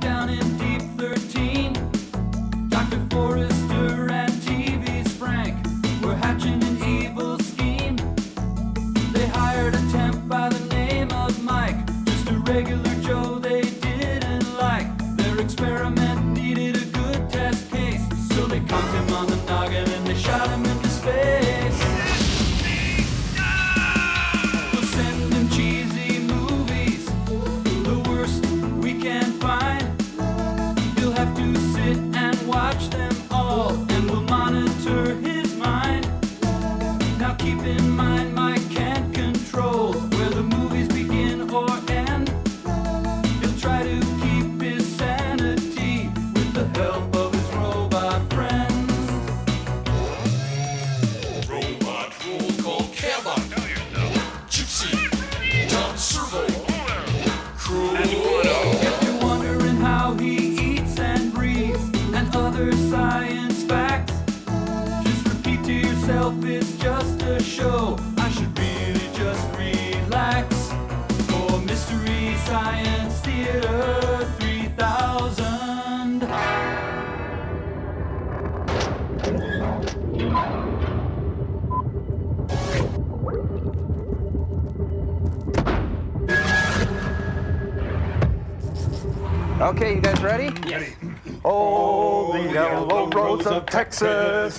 Down in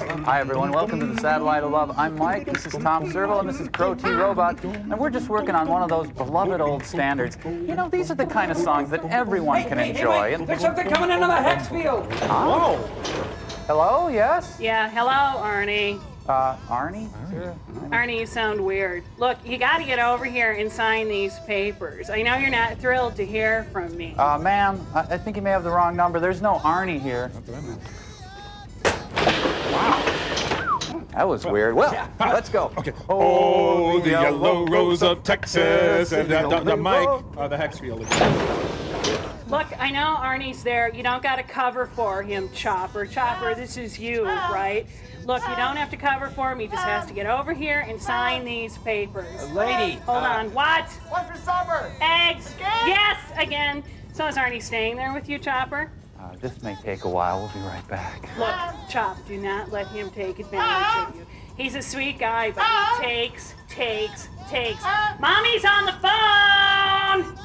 Hi, everyone. Welcome to the Satellite of Love. I'm Mike. This is Tom Servo, and this is Crow T Robot. And we're just working on one of those beloved old standards. You know, these are the kind of songs that everyone can enjoy. And There's something coming into the hex field. Whoa. Hello? Yes? Yeah, hello, Arnie. Uh, Arnie? Sure. Arnie, you sound weird. Look, you got to get over here and sign these papers. I know you're not thrilled to hear from me. Uh, ma'am, I, I think you may have the wrong number. There's no Arnie here. Wow. That was weird. Well, let's go. Okay. Oh, the yellow rose of Texas. And uh, the, the Mike, Road. uh, the hex field. Look, I know Arnie's there. You don't got to cover for him, Chopper. Chopper, this is you, right? Look, you don't have to cover for him. He just has to get over here and sign these papers. Lady. Hold uh, on. What? What's for supper? Eggs. Yes, again. So is Arnie staying there with you, Chopper? Uh, this may take a while. We'll be right back. Look, Chop, do not let him take advantage of you. He's a sweet guy, but he takes, takes, takes. Mommy's on the phone!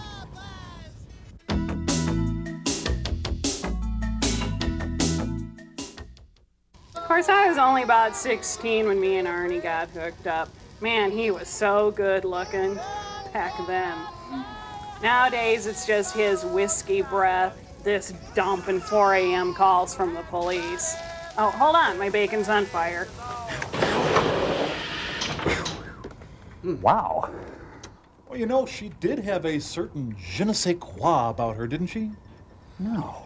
Of course, I was only about 16 when me and Arnie got hooked up. Man, he was so good looking back then. Nowadays, it's just his whiskey breath, this dump, and 4 a.m. calls from the police. Oh, hold on, my bacon's on fire. Wow. Well, you know, she did have a certain je ne sais quoi about her, didn't she? No.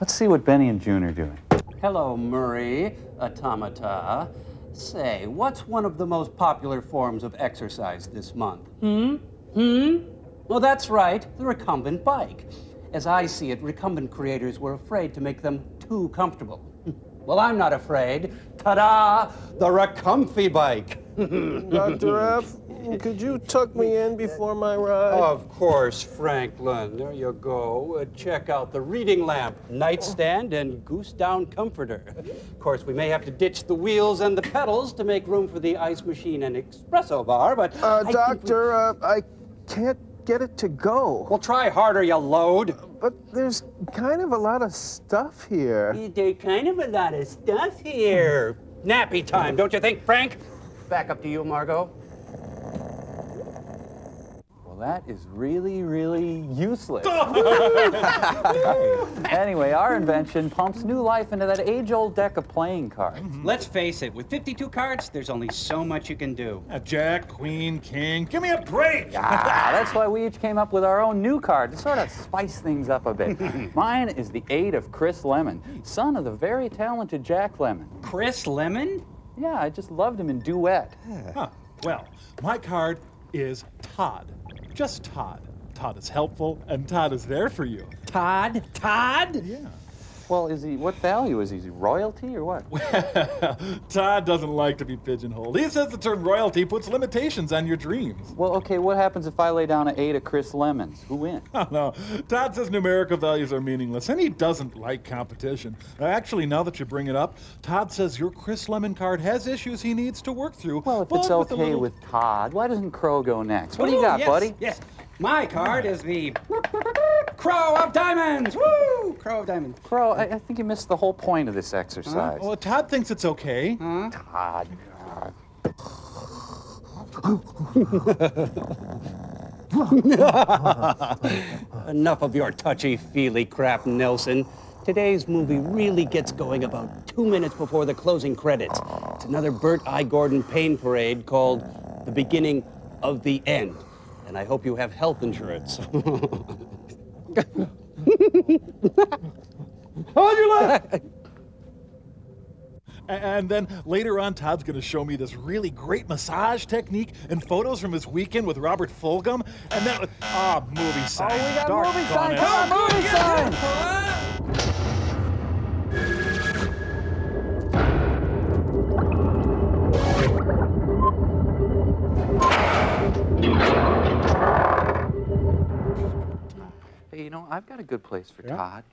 Let's see what Benny and June are doing. Hello, Murray, automata. Say, what's one of the most popular forms of exercise this month? Hmm? Hmm? Well, that's right, the recumbent bike. As I see it, recumbent creators were afraid to make them too comfortable. Well, I'm not afraid. Ta-da! The Recomfy bike. Dr. F, could you tuck me in before my ride? Of course, Franklin. There you go. Uh, check out the reading lamp, nightstand, and goose down comforter. Of course, we may have to ditch the wheels and the pedals to make room for the ice machine and espresso bar, but. Uh, I think we- doctor, uh, I can't get it to go. Well, try harder, you load. But there's kind of a lot of stuff here. There's kind of a lot of stuff here. Nappy time, don't you think, Frank? Back up to you, Margot. Well, that is really, really useless. anyway, our invention pumps new life into that age-old deck of playing cards. Let's face it, with 52 cards, there's only so much you can do. A Jack, Queen, King. Give me a break! Ah, that's why we each came up with our own new card to sort of spice things up a bit. Mine is the Eight of Chris Lemmon, son of the very talented Jack Lemmon. Chris Lemmon? Yeah, I just loved him in duet. Huh. Well, my card is Todd. Just Todd. Todd is helpful, and Todd is there for you. Todd? Todd? Yeah. Well, is he? What value is he? Is he royalty or what? Todd doesn't like to be pigeonholed. He says the term royalty puts limitations on your dreams. Well, okay. What happens if I lay down an eight to Chris Lemmons? Who wins? Oh, no. Todd says numerical values are meaningless, and he doesn't like competition. Uh, actually, now that you bring it up, Todd says your Chris Lemmon card has issues he needs to work through. Well, if it's with okay little- with Todd, why doesn't Crow go next? What do you oh, got, yes, buddy? Yes. My card is the Crow of Diamonds. Woo! Crow of Diamonds. Crow, I, I think you missed the whole point of this exercise. Well, Todd thinks it's okay. Todd. Enough of your touchy feely crap, Nelson. Today's movie really gets going about two minutes before the closing credits. It's another Bert I. Gordon Pain parade called The Beginning of the End. And I hope you have health insurance. Hold your laugh. A- And then later on, Todd's going to show me this really great massage technique and photos from his weekend with Robert Fulghum. And then, ah, movie sign. Oh, we got Doggone movie sign. Come on, movie sign. You know, I've got a good place for Todd.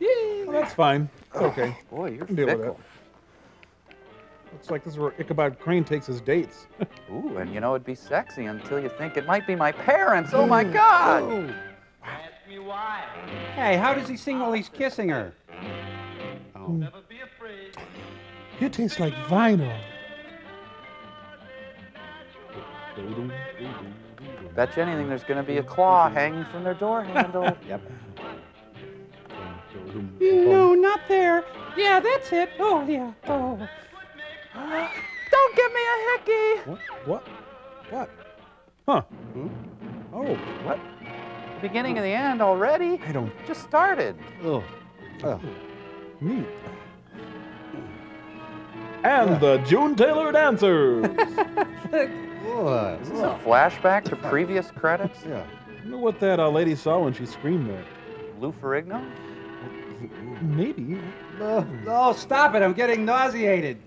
Well, that's fine. It's okay. Boy, you're can deal with fickle. Looks like this is where Ichabod Crane takes his dates. Ooh, and you know it'd be sexy until you think it might be my parents. Oh my God! Hey, how does he sing while he's kissing her? Oh. Never be afraid. You taste like vinyl. Bet you anything there's gonna be a claw mm-hmm. hanging from their door handle. Yep. No, not there. Yeah, that's it. Oh, yeah. Oh. Don't give me a hickey! What? What? What? Huh? Hmm? Oh, What? The beginning of the end already? I don't. Just started. Oh. Oh. Neat. And the June Taylor Dancers. Is this a flashback to previous credits? yeah. I wonder what that uh, lady saw when she screamed there. Lou Ferrigno? Maybe. Oh, stop it. I'm getting nauseated.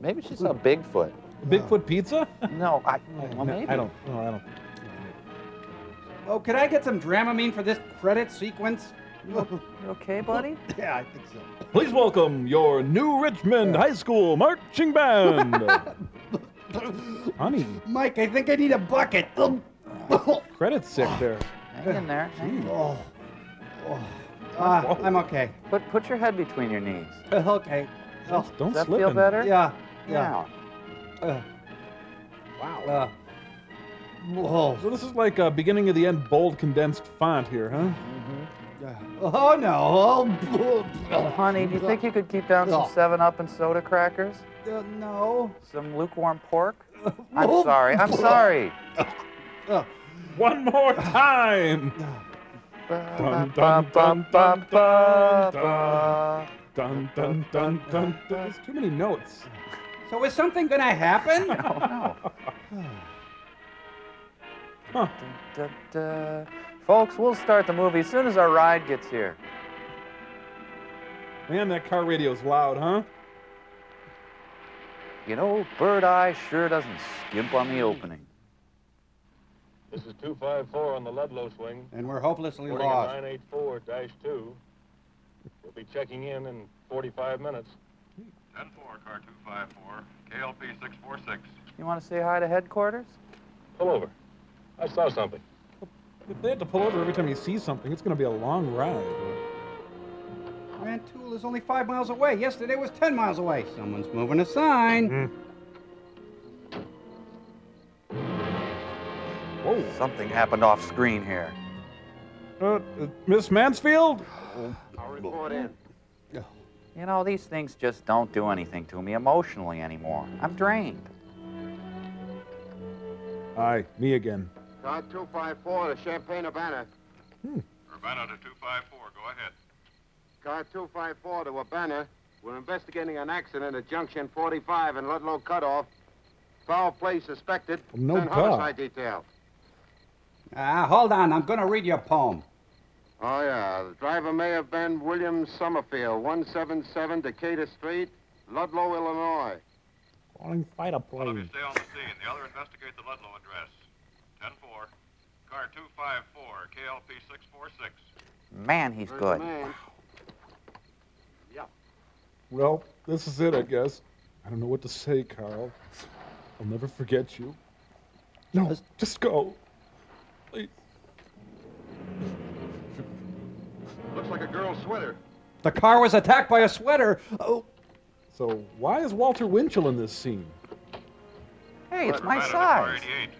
Maybe she saw Bigfoot. Bigfoot pizza? No, I. Well, maybe. I don't. No, I don't. Oh, could I get some Dramamine for this credit sequence? You okay, buddy? Yeah, I think so. Please welcome your New Richmond High School marching band. Honey, Mike, I think I need a bucket. credit's sick there. Hang in there. Hang in. Oh. Ah, I'm okay. Put put your head between your knees. Okay. Oh, Don't Does that slip feel in. better? yeah, yeah. Now. Uh, wow. Uh, whoa. So this is like a beginning of the end bold condensed font here, huh? Oh no. Oh, Honey, do you think you could keep down some Oh. 7 Up and soda crackers? Uh, no. Some lukewarm pork? I'm sorry. I'm sorry. Uh, One more time. Dun, dun, dun, dun, dun, ba. Dun dun dun dun. There's too many notes. so is something gonna happen? No. Huh. Da, da. Folks, we'll start the movie as soon as our ride gets here. Man, that car radio's loud, huh? You know, Bert I. sure doesn't skimp on the opening. This is 254 on the Ludlow swing. And we're hopelessly Reporting at lost. 984 2. We'll be checking in in 45 minutes. 10 4, car 254, KLP 646. You want to say hi to headquarters? Pull over. I saw something. If they had to pull over every time you see something, it's going to be a long ride. Rantoul is only five miles away. Yesterday was ten miles away. Someone's moving a sign. Whoa. Something happened off screen here. Uh, uh, Miss Mansfield? I'll report in. You know, these things just don't do anything to me emotionally anymore. I'm drained. Aye, me again. Car 254 to Champaign, Urbana. Urbana to 254, go ahead. Car 254 to Urbana. We're investigating an accident at Junction 45 and Ludlow Cutoff. Foul play suspected. No Send duh. homicide detail. Ah, hold on. I'm gonna read you a poem. Oh, yeah. The driver may have been William Summerfield, 177 Decatur Street, Ludlow, Illinois. Calling fighter One of you stay on the scene. The other investigate the Ludlow address. 10-4. Car 254, KLP 646. Man, he's There's good. the man. Well, this is it, I guess. I don't know what to say, Carl. I'll never forget you. No, just go. Please. Looks like a girl's sweater. The car was attacked by a sweater. Oh, So why is Walter Winchell in this scene? Hey, it's my Urbana to Car size. 88.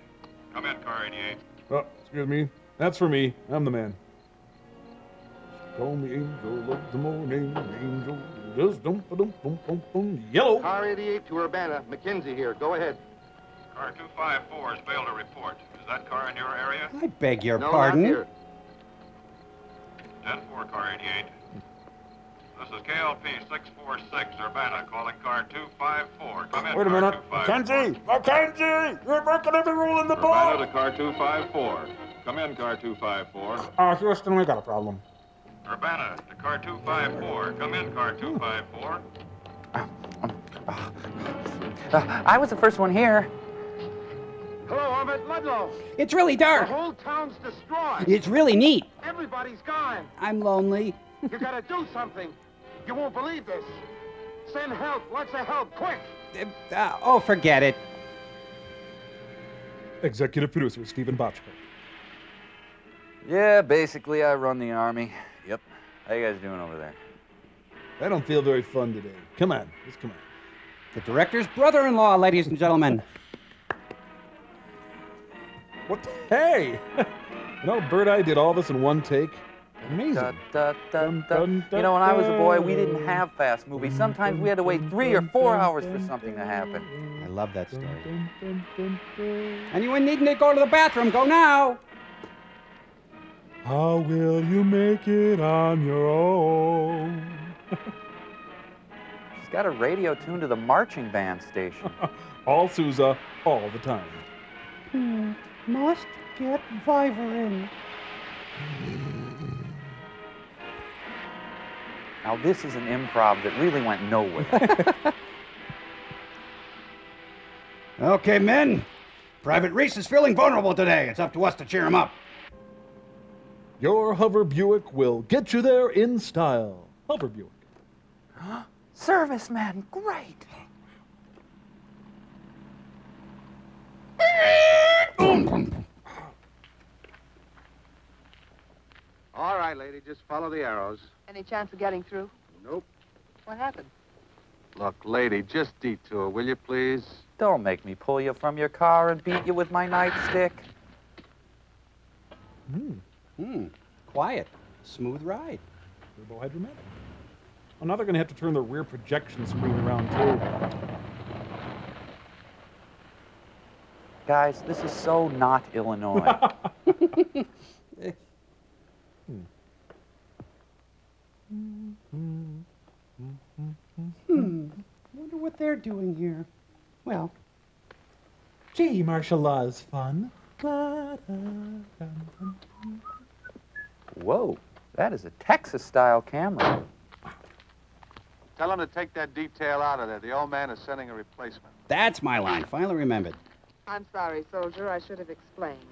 Come in, Car 88. Oh, excuse me. That's for me. I'm the man. Call me angel of the morning, angel. Just dum ba dum bum bum bum. Yellow. Car 88 to Urbana. McKenzie here. Go ahead. Car 254 has failed to report. Is that car in your area? I beg your no, pardon. not here. 10-4, Car 88. This is KLP 646, Urbana, calling Car 254. Come in, Wait a Car minute. 254. Mackenzie! Mackenzie! You're breaking every rule in the book! Urbana book! to Car 254. Come in, Car 254. Ah, Houston, we got a problem. Urbana to Car 254. Come in, Car 254. Uh, I was the first one here. Hello, I'm at Ludlow. It's really dark. The whole town's destroyed. It's really neat. Everybody's gone. I'm lonely. You gotta do something. You won't believe this. Send help. Lots of help. Quick. Uh, uh, oh, forget it. Executive producer Steven Bochco. Yeah, basically, I run the army. Yep. How you guys doing over there? I don't feel very fun today. Come on, just come on. The director's brother-in-law, ladies and gentlemen. What? The, hey! you know, Bert I. did all this in one take. Amazing. Da, da, da, Dun, da. dun, You know, when I was a boy, we didn't have fast movies. Sometimes we had to wait three or four hours for something to happen. I love that story. Anyone needing to go to the bathroom, go now. How will you make it on your own? She's got a radio tuned to the marching band station. all Sousa, all the time. Hmm. Must get Vivarin. Now, this is an improv that really went nowhere. Okay, men. Private Reese is feeling vulnerable today. It's up to us to cheer him up. Your Hover Buick will get you there in style. Hover Buick. Serviceman, great. All right, lady. Just follow the arrows. Any chance of getting through? Nope. What happened? Look, lady, just detour, will you, please? Don't make me pull you from your car and beat you with my nightstick. Hmm. Quiet. Smooth ride. Turbo hydromatic. Oh, now they're going to have to turn the rear projection screen around, too. Guys, this is so not Illinois. Hmm. Wonder what they're doing here. Well, Gee, martial law is fun. Whoa, that is a Texas style camera. Tell him to take that detail out of there. The old man is sending a replacement. that's my line. Finally remembered. I'm sorry, soldier. I should have explained.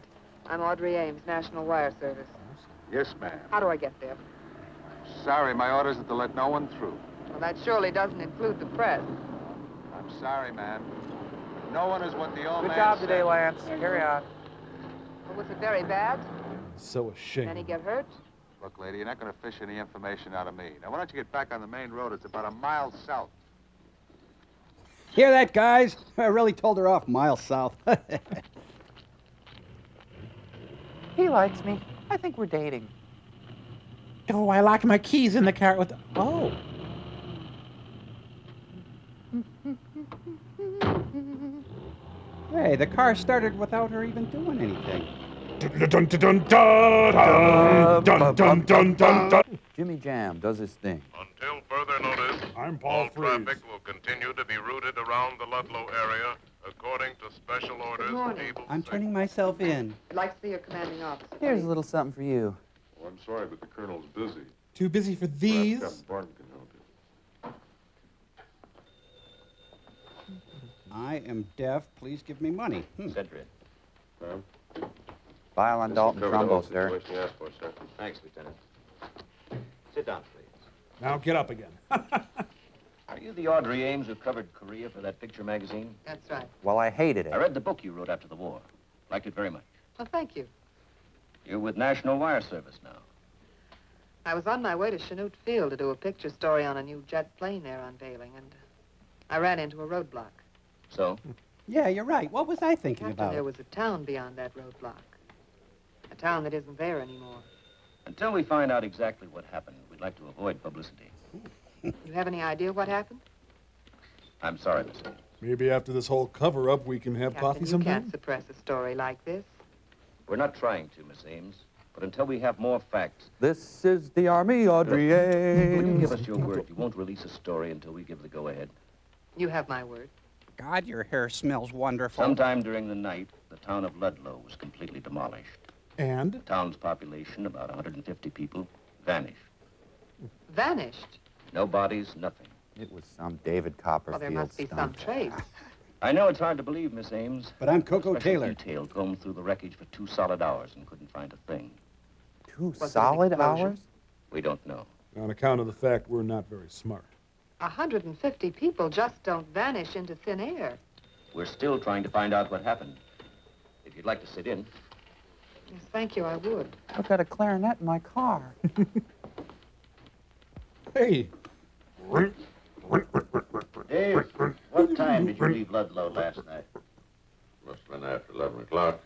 I'm Audrey Ames, National Wire Service. Yes, ma'am. How do I get there? Sorry, my orders are to let no one through. Well, that surely doesn't include the press. I'm sorry, ma'am. No one is what the old Good man job said. today, Lance. Carry on. Well, was it very bad? So Did any ashamed. get hurt? Look, lady, you're not going to fish any information out of me. Now, why don't you get back on the main road? It's about a mile south. Hear that, guys? I really told her off miles south. He likes me. I think we're dating. Oh, I locked my keys in the car with. Oh. hey, the car started without her even doing anything. Jimmy Jam does his thing. Until further notice, I'm Paul all Freeze. traffic will continue to be routed around the Ludlow area according to special orders. Good. I'm turning myself in. I'd like to see your commanding officer. Here's a little something for you. Oh, I'm sorry, but the colonel's busy. Too busy for these? Perhaps Captain Barton can help you. I am deaf. Please give me money. Hmm. Sedgwick. Ma'am? Violin, Dalton, Cover trumbo, sir. situation you asked for, sir. Thanks, Lieutenant. Sit down, please. Now get up again. Are you the Audrey Ames who covered Korea for that picture magazine? That's right. Well, I hated it. I read the book you wrote after the war. Liked it very much. Well, thank you. You're with National Wire Service now. I was on my way to Chanute Field to do a picture story on a new jet plane they're unveiling, and I ran into a roadblock. So? Yeah, you're right. What was I thinking Captain, about? there was a town beyond that roadblock. A town that isn't there anymore. Until we find out exactly what happened, we'd like to avoid publicity. You have any idea what happened? I'm sorry, Miss Ames. Maybe after this whole cover up, we can have Captain, coffee you sometime? can't suppress a story like this. We're not trying to, Miss Ames. But until we have more facts, This is the Army, Audrey will you Ames. give us your word you won't release a story until we give the go-ahead? You have my word. God, your hair smells wonderful. Sometime during the night, the town of Ludlow was completely demolished. And? The town's population, about 150 people, vanished. Vanished. No bodies, nothing. It was some David Copperfield. Well, Copperfield there must be some trace. I know it's hard to believe, Miss Ames. But I'm Coco Special Taylor. detail combed through the wreckage for two solid hours and couldn't find a thing. Two Was it solid hours? We don't know. On account of the fact we're not very smart. 150 people just don't vanish into thin air. We're still trying to find out what happened. If you'd like to sit in. Yes, thank you, I would. I've got a clarinet in my car. Hey, Dave, what time did you leave Ludlow last night? Must have been after 11 o'clock.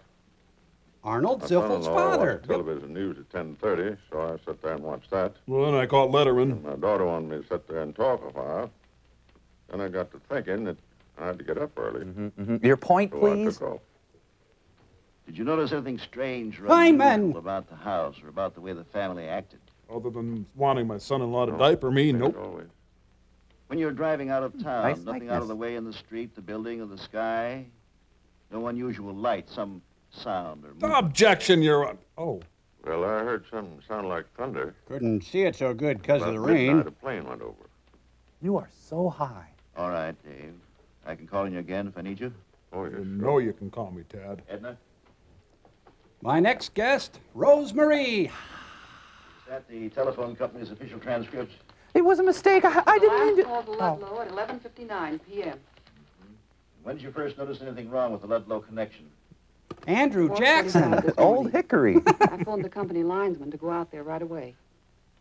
Arnold My Zilfeld's son-in-law father. watched television news at 10.30, so I sat there and watched that. well, then I caught Letterman. My daughter wanted me to sit there and talk a while. Then I got to thinking that I had to get up early. Mhm, mhm. Your point, So I please? Took off. Did you notice anything strange or Hyman! unusual about the house or about the way the family acted? Other than wanting my son-in-law to No, diaper me, same nope. always. When you were driving out of hmm, town, Nice nothing out of the way in the street, the building, or the sky? No unusual light, some sound or movement? Objection, Your Honor. Oh, Well, I heard something sound like thunder. Couldn't see it so good because of the rain. midnight, a plane went over. You are so high. All right, Dave. I can call on you again if I need you. Oh, yes. you know you can call me Tad. Edna, My next guest, Rose Marie. is that the telephone company's official transcript? It was a mistake. I, I didn't mean to. call to Oh. At 11.59 p.m. When did you first notice anything wrong with the Ludlow connection? Andrew 4:45 Jackson. Old. Hickory. I phoned the company linesman to go out there right away.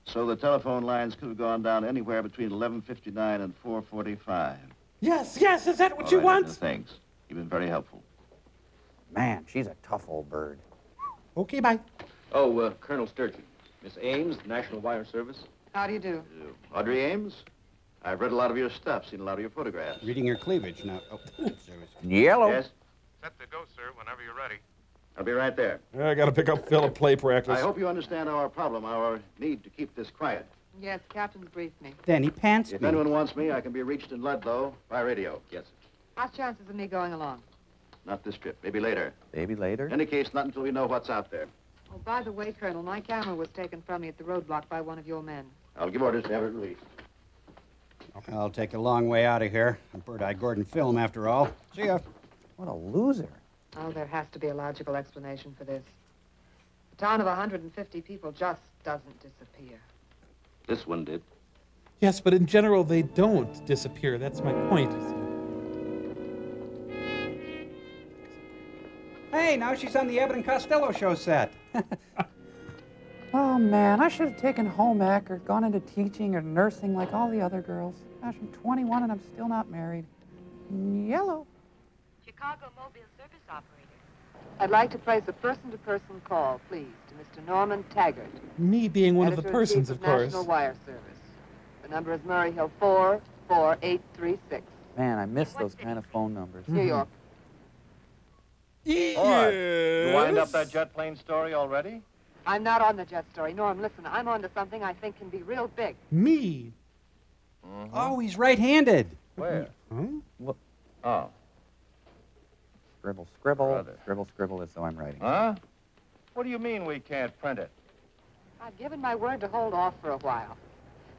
So the telephone lines could have gone down anywhere between 11.59 and 4.45. Yes, yes, is that what All you right, want? Thanks. You've been very helpful. Man, she's a tough old bird. Okay, bye. Oh, uh, Colonel Sturgeon. Miss Ames, National Wire Service. How do you do? Uh, Audrey Ames. I've read a lot of your stuff, seen a lot of your photographs. Reading your cleavage now. Oh, Yellow. Yes, Set to go, sir, whenever you're ready. I'll be right there. I gotta pick up Phil at play practice. I hope you understand our problem, our need to keep this quiet. Yes, Captain's briefed me. Then he pants If me. anyone wants me, I can be reached in Ludlow by radio. Yes, sir. How's chances of me going along? Not this trip, maybe later. Maybe later. In any case, not until we know what's out there. Oh, by the way, Colonel, my camera was taken from me at the roadblock by one of your men. I'll give orders to have it released. I'll take a long way out of here. A bird-eyed Gordon film, after all. See ya. What a loser. Oh, there has to be a logical explanation for this. A town of 150 people just doesn't disappear. This one did. Yes, but in general, they don't disappear. That's my point. Hey, now she's on the Abbott and Costello show set. Oh man, I should have taken home ec or gone into teaching or nursing like all the other girls. Gosh, I'm 21 and I'm still not married. Yellow. Chicago Mobile Service Operator. I'd like to place a person-to-person call, please, to Mr. Norman Taggart. Me being one of the Editor-in-Chief persons, of course. National Wire Service. The number is Murray Hill 44836, Man, I miss those kind of phone numbers. New mm-hmm. York. All right. You wind up that jet plane story already? I'm not on the jet story. Norm, listen, I'm on to something I think can be real big. Me. Oh, he's right-handed. Where? Huh? Oh. Scribble, scribble, Brother. scribble, scribble as though I'm writing. Huh? What do you mean we can't print it? I've given my word to hold off for a while.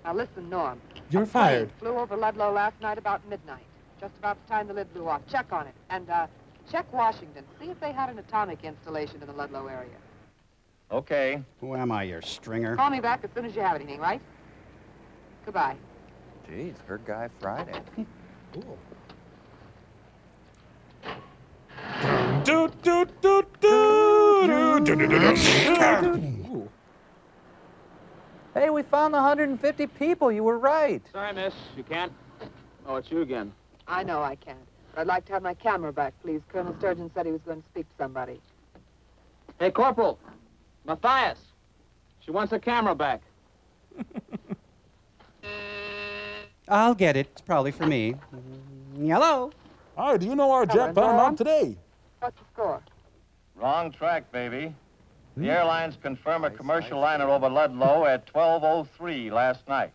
Now listen, Norm. You're a plane fired. Flew over Ludlow last night about midnight, just about the time the lid blew off. Check on it. And uh, Check Washington. See if they had an atomic installation in the Ludlow area. Okay. Who am I, your stringer? Call me back as soon as you have anything, right? Goodbye. Geez, her guy Friday. cool. Do, do, do, do, do, do, do, Hey, we found the 150 people. You were right. Sorry, miss. You can't. Oh, it's you again. I know I can't. But I'd like to have my camera back, please. Colonel Sturgeon said he was going to speak to somebody. Hey, Corporal. Matthias. She wants her camera back. I'll get it. It's probably for me. Hello. Hi, do you know our jet found out today? What's the score? Wrong track, baby. The hmm? airlines confirm a commercial liner over Ludlow at 12.03 last night.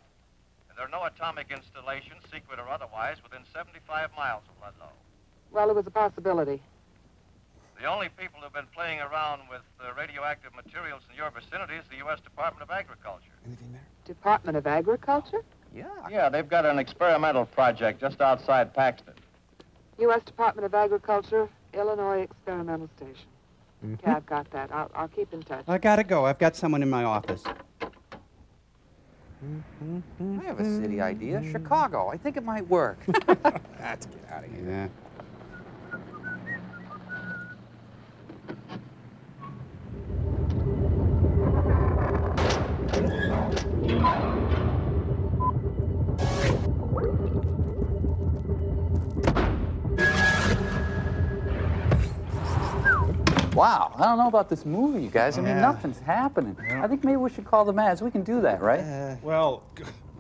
And there are no atomic installations, secret or otherwise, within 75 miles of Ludlow. Well, it was a possibility. The only people who've been playing around with uh, radioactive materials in your vicinity is the U.S. Department of Agriculture. Anything there? Department of Agriculture? Yeah. Yeah, they've got an experimental project just outside Paxton. U.S. Department of Agriculture, Illinois Experimental Station. Okay, I've got that. I'll, I'll keep in touch. I gotta go. I've got someone in my office. I have a city mm-hmm. idea. Mm-hmm. Chicago. I think it might work. Let's get out of here. Yeah. Wow, I don't know about this movie, you guys. I mean, Yeah. nothing's happening. I think maybe we should call the Mads. We can do that, right? Well,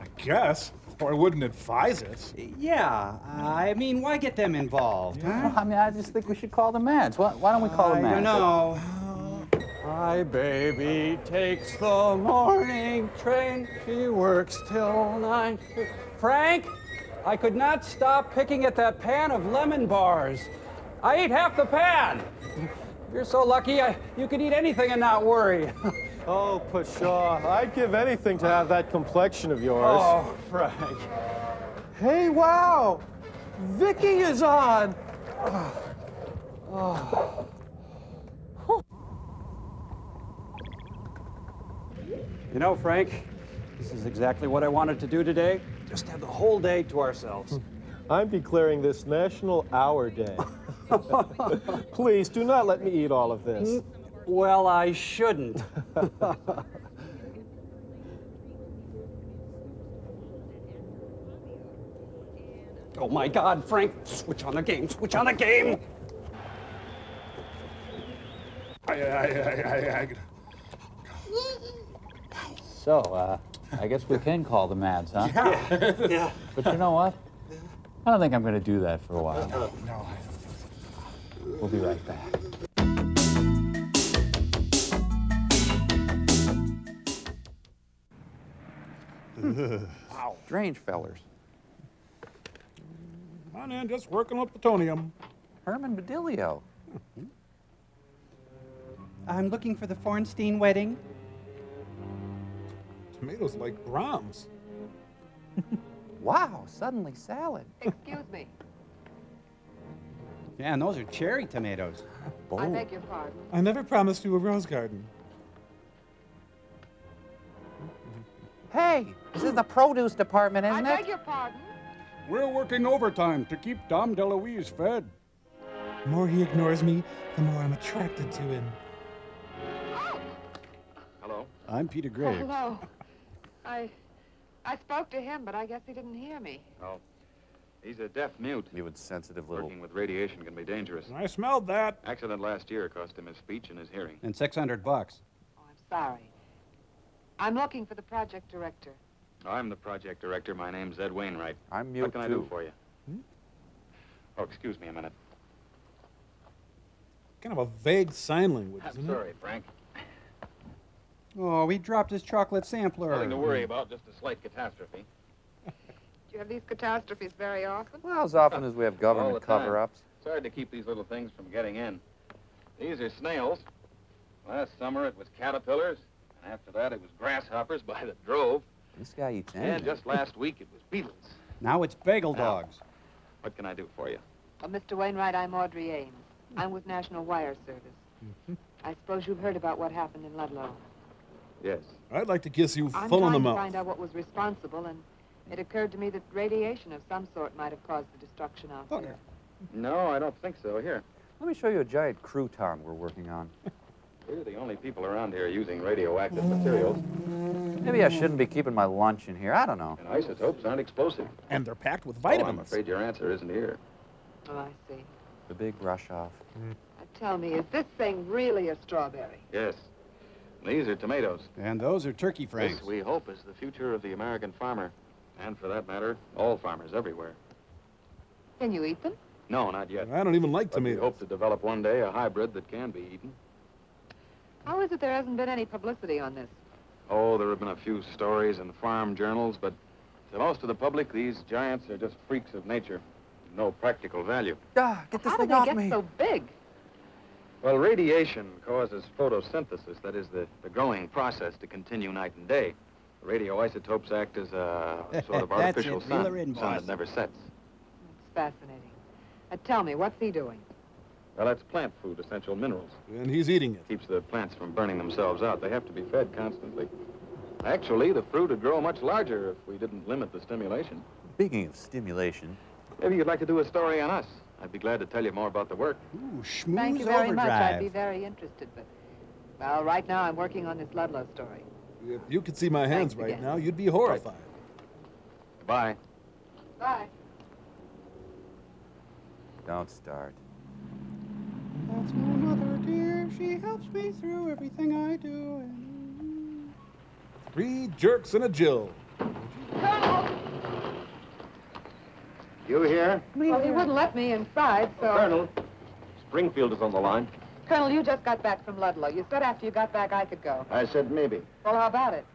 I guess. Or I wouldn't advise it. Yeah. I mean, why get them involved? Well, I mean, I just think we should call the Mads. Why, why don't we call the I Mads? don't know. My baby takes the morning train. She works till nine. Frank, I could not stop picking at that pan of lemon bars. I ate half the pan. You're so lucky I, you could eat anything and not worry. Oh, Pshaw, I'd give anything to have that complexion of yours. Oh, Frank. Hey, wow! Vicky is on! Oh. You know, Frank, this is exactly what I wanted to do today. Just have the whole day to ourselves. Hmm. I'm declaring this National Hour Day. Please do not let me eat all of this. Well, I shouldn't. oh my God, Frank! Switch on the game. Switch on the game. I, I, I, I, I, So, uh, I guess we can call the Mads, huh? Yeah. yeah. But you know what? I don't think I'm going to do that for a while. no. We'll be right back. Mm-hmm. wow. Strange fellers. Come on in, just working up plutonium. Herman Badillo. Hmm. I'm looking for the Fornstein wedding. Tomatoes like Brahms. Wow, suddenly salad. Excuse me. Yeah, and those are cherry tomatoes. Oh. I beg your pardon. I never promised you a rose garden. Hey, this is the produce department, isn't it? I it? beg your pardon. We're working overtime to keep Dom DeLuise fed. The more he ignores me, the more I'm attracted to him. Hello? I'm Peter Oh, Graves. hello. I, I spoke to him, but I guess he didn't hear me. Oh. He's a deaf mute. You would sensitive little. Working with radiation can be dangerous. I smelled that. Accident last year cost him his speech and his hearing. And 600 bucks. Oh, I'm sorry. I'm looking for the project director. I'm the project director. My name's Ed Wainwright. I'm mute What can I do for you? Hmm? Oh, excuse me a minute. Kind of a vague sign language, I'm isn't it? sorry, Frank. Oh, he dropped his chocolate sampler. Nothing to worry about, just a slight catastrophe. Do you have these catastrophes very often? Well, as often as we have government cover-ups. It's hard to keep these little things from getting in. These are snails. Last summer it was caterpillars, And after that, it was grasshoppers by the drove. This guy eats And just last week, it was beetles. Now it's bagel Now. dogs. What can I do for you? Well, Mr. Wainwright, I'm Audrey Ames. I'm with National Wire Service. Mm-hmm. I suppose you've heard about what happened in Ludlow. Yes. I'd like to kiss you I'm full in trying the to mouth. find out what was responsible, and it occurred to me that radiation of some sort might have caused the destruction out there. No, I don't think so. Here. Let me show you a giant crouton we're working on. We're the only people around here using radioactive materials. Maybe I shouldn't be keeping my lunch in here. I don't know. And isotopes aren't explosive. And they're packed with Oh, I'm afraid your answer isn't here. Oh, I see. The big rush off. Hmm. Now, tell me, is this thing really a strawberry? Yes. These are tomatoes. And those are turkey franks. This, we hope, is the future of the American farmer. And for that matter, all farmers everywhere. Can you eat them? No, not yet. I don't even like But we tomatoes. hope to develop one day a hybrid that can be eaten. How is it there hasn't been any publicity on this? Oh, there have been a few stories in farm journals, but to most of the public, these giants are just freaks of nature. No practical value. Ah, get this How thing did they get me. so big? Well, radiation causes photosynthesis, that is, the, the growing process to continue night and day. Radioisotopes act as a sort of artificial it. Reel sun, her in, sun boss. that never sets. It's fascinating. Uh, tell me, what's he doing? Well, that's plant food, essential minerals. And he's eating it. Keeps the plants from burning themselves out. They have to be fed constantly. Actually, the fruit would grow much larger if we didn't limit the stimulation. Speaking of stimulation, Maybe you'd like to do a story on us. I'd be glad to tell you more about the work. Ooh, schmooze Thank you very much. I'd be very interested, but well, right now I'm working on this Ludlow story. If you could see my hands Thanks right again. now, you'd be horrified. Bye. Bye. don't start. That's my mother, dear. She helps me through everything I do. And... Three jerks and a Jill. Colonel! You here? Well, he wouldn't let me inside, so. Colonel. Springfield is on the line. Colonel, you just got back from Ludlow. You said after you got back I could go. I said maybe. Well, how about it?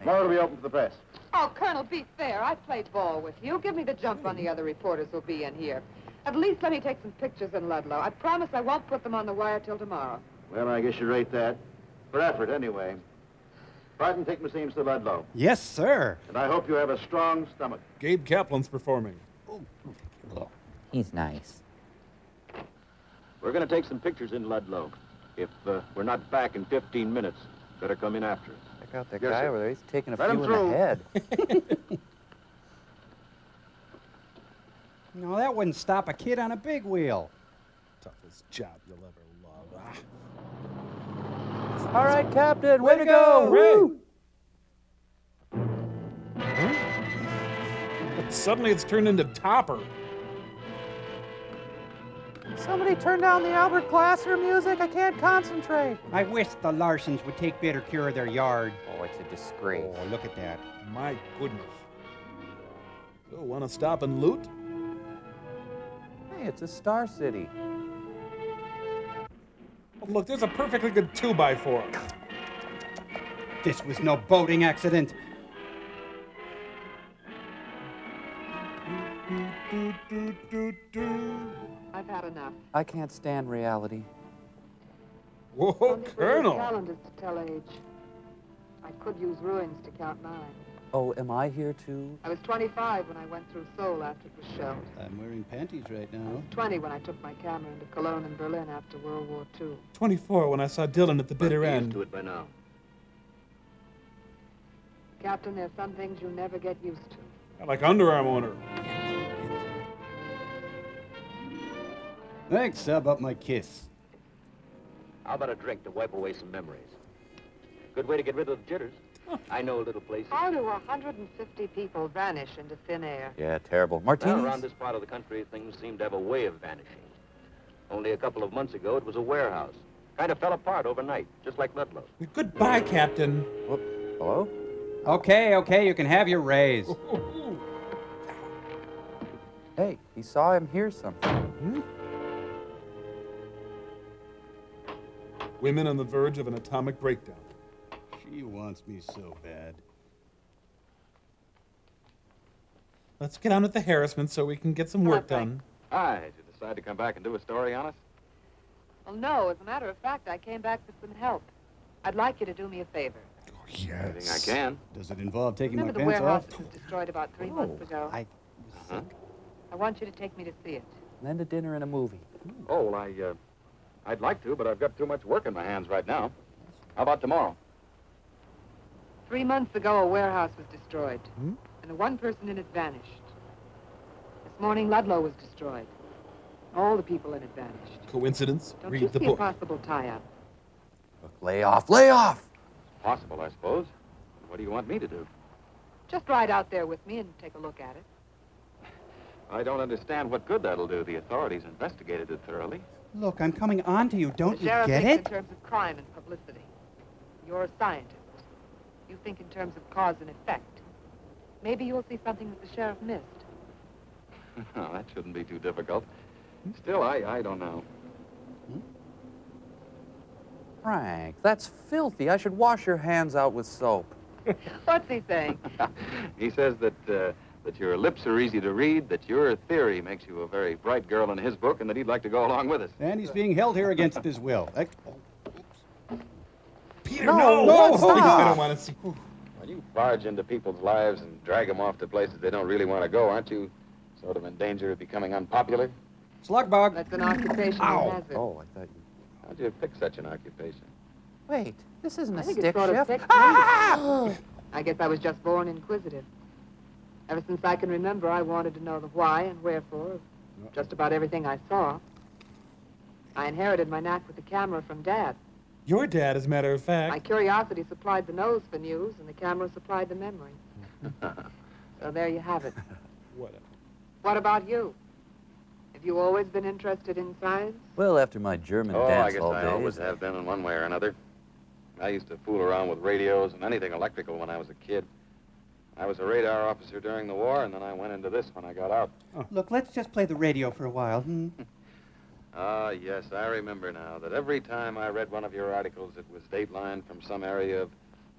Tomorrow it'll be open to the press. Oh, Colonel, be fair. I played ball with you. Give me the jump on the other reporters who'll be in here. At least let me take some pictures in Ludlow. I promise I won't put them on the wire till tomorrow. Well, I guess you rate that. For effort, anyway. Barton, take Miss Ames to Ludlow. Yes, sir. And I hope you have a strong stomach. Gabe Kaplan's performing. Oh, He's nice. We're going to take some pictures in Ludlow. If uh, we're not back in 15 minutes, better come in after us. Check out that Yes, guy sir. over there. He's taking a Let him few in through. the head. No, that wouldn't stop a kid on a big wheel. Toughest job you'll ever love. All right, Captain. Way, to go. Woo! Ah. Suddenly it's turned into Topper. Somebody turn down the Albert Glasser music. I can't concentrate. I wish the Larsons would take better care of their yard. Oh, it's a disgrace. Oh, look at that. My goodness. So, want to stop and loot? Hey, it's a Star City. Oh, look, there's a perfectly good 2 by 4 This was no boating accident. I've had enough. I can't stand reality. Whoa, Don't use Colonel. calendars to tell age. I could use ruins to count mine. Oh, am I here too? I was 25 when I went through Seoul after it was shelled. I'm wearing panties right now. 20 when I took my camera into Cologne and Berlin after World War II. 24 when I saw Dylan at the bitter end. to it by now. Captain, there's some things you never get used to. Like underarm owner. Thanks, how about my kiss. How about a drink to wipe away some memories? Good way to get rid of the jitters. I know a little place. How do 150 people vanish into thin air? Yeah, terrible. Well, Martinis? around this part of the country, things seem to have a way of vanishing. Only a couple of months ago, it was a warehouse. Kind of fell apart overnight, just like Ludlow. Goodbye, Captain. Oh, hello? Okay, okay, you can have your raise. Hey, he saw him hear something. Hmm? Women on the verge of an atomic breakdown. She wants me so bad. Let's get on with the harassment so we can get some work done. Hi, did you decide to come back and do a story on us? Well, no. As a matter of fact, I came back for some help. I'd like you to do me a favor. Anything I can. Does it involve taking Remember my the pants warehouse off? that was destroyed about three months ago? I Huh? I want you to take me to see it. then to dinner and a movie. Oh, well, I, uh, I'd like to, but I've got too much work in my hands right now. How about tomorrow? Three months ago, a warehouse was destroyed, Hmm? and the one person in it vanished. This morning, Ludlow was destroyed. All the people in it vanished. Coincidence? Don't Read you the see book. a possible tie-up? Lay off, lay off! Possible, I suppose. What do you want me to do? Just ride out there with me and take a look at it. I don't understand what good that'll do. The authorities investigated it thoroughly. Look, I'm coming on to you. Don't the you get thinks it? in terms of crime and publicity. You're a scientist. You think in terms of cause and effect. Maybe you'll see something that the sheriff missed. Oh, that shouldn't be too difficult. Still, I, I don't know. Frank, that's filthy. I should wash your hands out with soap. What's he saying? He says that uh, that your lips are easy to read, that your theory makes you a very bright girl in his book, and that he'd like to go along with us. And he's being held here against his will. Ex- Peter, No, no! no, Please, stop. I don't want to see. When you barge into people's lives and drag them off to places they don't really want to go, aren't you sort of in danger of becoming unpopular? Slugbug. That's an occupation Ow. that. Oh, I thought you. How'd you pick such an occupation? Wait, this isn't a I think stick it sort of shift. Ah! I guess I was just born inquisitive. Ever since I can remember, I wanted to know the why and wherefore of just about everything I saw. I inherited my knack with the camera from Dad. Your dad, as a matter of fact. My curiosity supplied the nose for news, and the camera supplied the memory. So there you have it. Whatever. What about you? Have you always been interested in science? Well, after my German oh, I dance guess all I days. always have been in one way or another. I used to fool around with radios and anything electrical when I was a kid. I was a radar officer during the war, and then I went into this when I got out. Look, let's just play the radio for a while. Hmm? Ah, yes, I remember now that every time I read one of your articles, it was dateline from some area of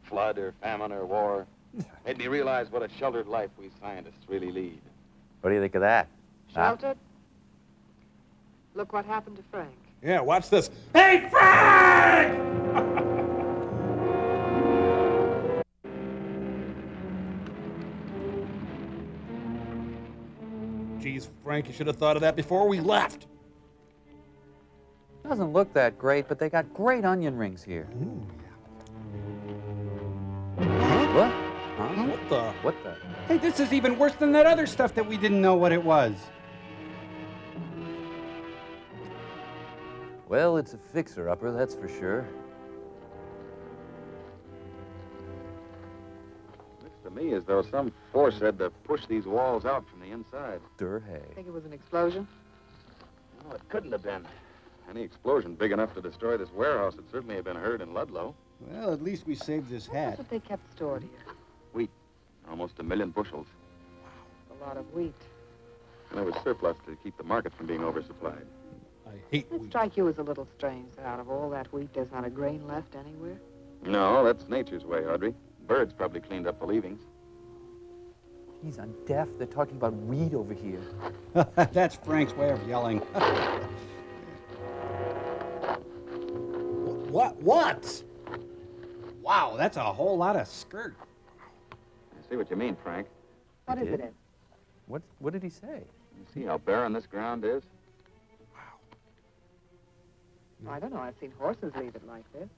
flood or famine or war. Made me realize what a sheltered life we scientists really lead. What do you think of that? Huh? Sheltered? Look what happened to Frank. Yeah, watch this. Hey, Frank! Geez, Frank, you should have thought of that before we left. Doesn't look that great, but they got great onion rings here. What? Huh? What the? What the? Hey, this is even worse than that other stuff that we didn't know what it was. Well, it's a fixer-upper, that's for sure. Me as though some force had to push these walls out from the inside. Durhay. Think it was an explosion? No, it couldn't have been. Any explosion big enough to destroy this warehouse would certainly have been heard in Ludlow. Well, at least we saved this That's hat. what they kept stored here. Wheat. Almost a million bushels. Wow. A lot of wheat. And there was surplus to keep the market from being oversupplied. I hate It wheat. strike you as a little strange that out of all that wheat, there's not a grain left anywhere. No, that's nature's way, Audrey. Birds probably cleaned up the leavings. He's I'm deaf. They're talking about weed over here. That's Frank's way of yelling. What? What? wow, that's a whole lot of skirt. I see what you mean, Frank. What is it, Ed? What? What did he say? You see how barren this ground is? Wow. I don't know. I've seen horses leave it like this.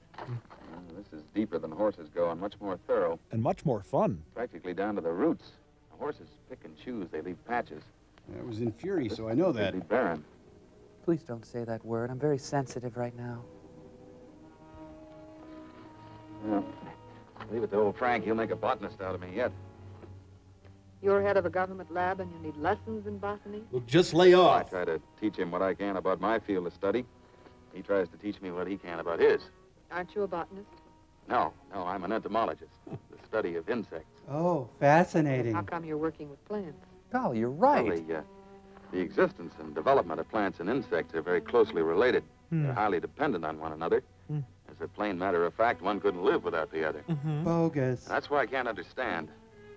This is deeper than horses go and much more thorough, And much more fun. practically down to the roots. The horses pick and choose. They leave patches. I was in Fury, so I know that. They'd be barren. Please don't say that word. I'm very sensitive right now. Well, leave it to old Frank. He'll make a botanist out of me yet. You're head of a government lab and you need lessons in botany? Well, just lay off. I try to teach him what I can about my field of study. He tries to teach me what he can about his. Aren't you a botanist? No, no, I'm an entomologist. the study of insects. Oh, fascinating. How come you're working with plants? Golly, you're Well, right. the, uh, the existence and development of plants and insects are very closely related. They're highly dependent on one another. Hmm. As a plain matter of fact, one couldn't live without the other. Bogus. That's why I can't understand.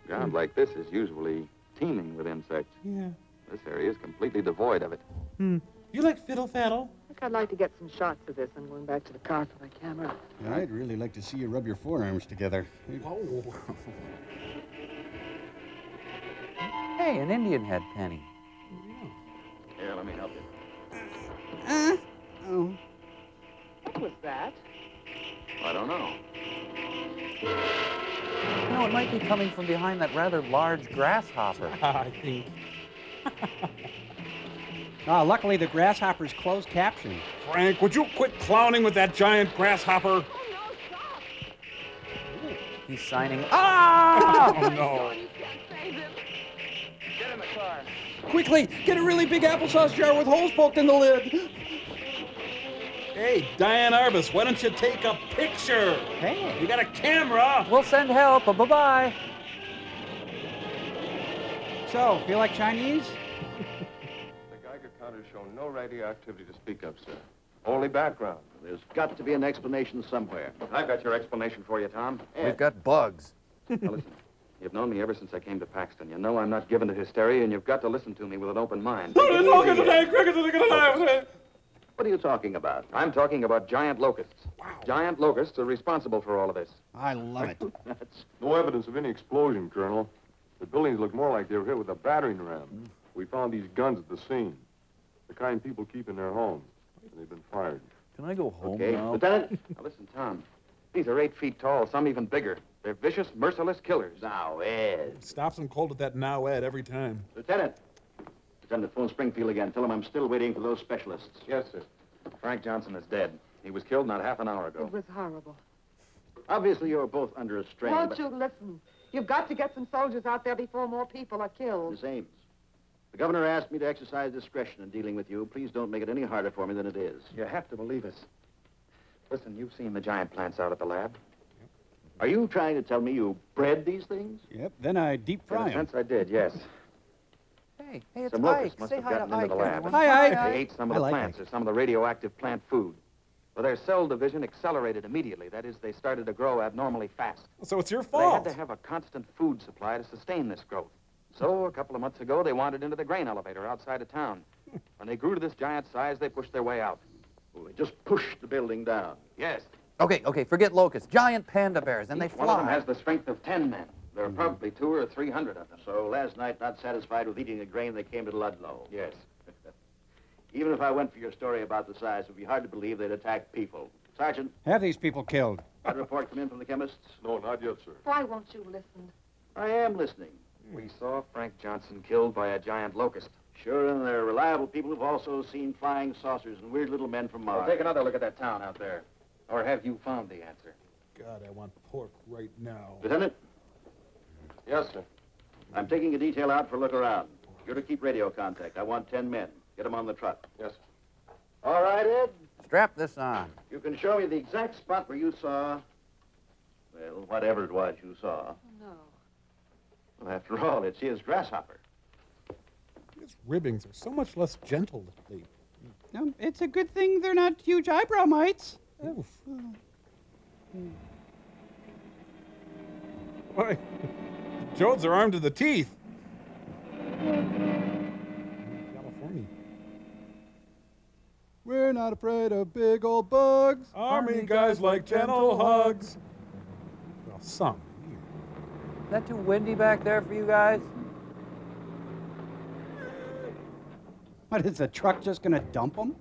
Ground like this is usually teeming with insects. Yeah. This area is completely devoid of it. Hmm. You like fiddle faddle? Think I'd like to get some shots of this. I'm going back to the car for my camera. I'd really like to see you rub your forearms together. Hey, an Indian head penny. Yeah. Here, let me help you. Uh, oh. What was that? I don't know. You know, it might be coming from behind that rather large grasshopper. I think. Ah, luckily the grasshopper's closed caption. Frank, would you quit clowning with that giant grasshopper? He's signing. Ah! Oh, no. Get in the car. Quickly, get a really big applesauce jar with holes poked in the lid. Hey, Diane Arbus, why don't you take a picture? Hey. You got a camera? We'll send help. Bye bye. So, feel like Chinese? The Geiger counters show no radioactivity to speak of, sir. Only background. There's got to be an explanation somewhere. I've got your explanation for you, Tom. We've got bugs. Now listen, you've known me ever since I came to Paxton. You know I'm not given to hysteria, and you've got to listen to me with an open mind. What are What are you talking about? I'm talking about giant locusts. Wow. Giant locusts are responsible for all of this. I love it. That's No evidence of any explosion, Colonel. The buildings look more like they were hit with a battering ram. Mm. We found these guns at the scene. The kind people keep in their homes. And they've been fired. Can I go home okay. now? Lieutenant, now listen, Tom. These are eight feet tall, some even bigger. They're vicious, merciless killers. Now, Ed. Stops them cold with that now Ed every time. Lieutenant. Lieutenant, phone Springfield again. Tell him I'm still waiting for those specialists. Yes, sir. Frank Johnson is dead. He was killed not half an hour ago. It was horrible. Obviously, you're both under a strain. Won't but- you listen? You've got to get some soldiers out there before more people are killed. Miss Ames, the governor asked me to exercise discretion in dealing with you. Please don't make it any harder for me than it is. You have to believe us. Listen, you've seen the giant plants out at the lab. Yep. Are you trying to tell me you bred these things? Yep, then I deep In fry a 'em. sense, I did, yes. Hey, hey, it's Some Ike. locusts must Say have hi to gotten Ike. into the lab. everyone. Hi, Ike. They ate some of I the like plants or some of the radioactive plant food. Well, their cell division accelerated immediately. That is, they started to grow abnormally fast. So it's your fault. They had to have a constant food supply to sustain this growth. So, a couple of months ago, they wandered into the grain elevator outside of town. When they grew to this giant size, they pushed their way out. Well, they just pushed the building down. Yes. Okay, okay, forget locusts. Giant panda bears, and they Each one of them fly. has the strength of ten men. There are mm-hmm. probably two or three hundred of them. So last night, not satisfied with eating the grain, they came to Ludlow. Yes. Even if I went for your story about the size, it would be hard to believe they'd attack people. Sergeant, Have these people killed. that report come in from the chemists? No, not yet, sir. Why won't you listen? I am listening. We saw Frank Johnson killed by a giant locust. Sure, and there are reliable people who've also seen flying saucers and weird little men from Mars. Well, take another look at that town out there. Or have you found the answer? God, I want pork right now. Lieutenant, Yes, sir. I'm taking a detail out for a look around. You're to keep radio contact. I want ten men. Get them on the truck. Yes, sir. All right, Ed. Strap this on. You can show me the exact spot where you saw, well, whatever it was you saw. No. Well, after all, it's his grasshopper. His ribbings are so much less gentle lately. No, it's a good thing they're not huge eyebrow mites. Oof. Uh, Why? Joads are armed to the teeth. California. We're not afraid of big old bugs. Army guys like gentle hugs. Well, some. Is that too windy back there for you guys? What, is the truck just gonna dump them?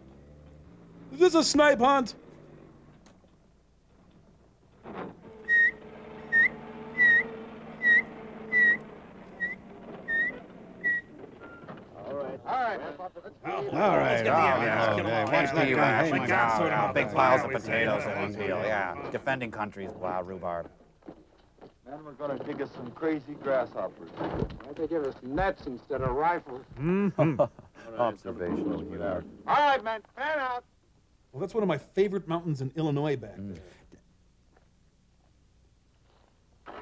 Is this a snipe hunt? All right. All right. All right. Oh, yeah. Oh, okay. Watch Thank that you, guy. Hey, my my God, God. yeah, big piles of potatoes and deal, uh, yeah. Defending countries, wow, rhubarb. Then we're going to dig us some crazy grasshoppers. Why'd they give us nets instead of rifles? Mm-hmm. Observational humor. All right, man. Fan out. Well, that's one of my favorite mountains in Illinois back there.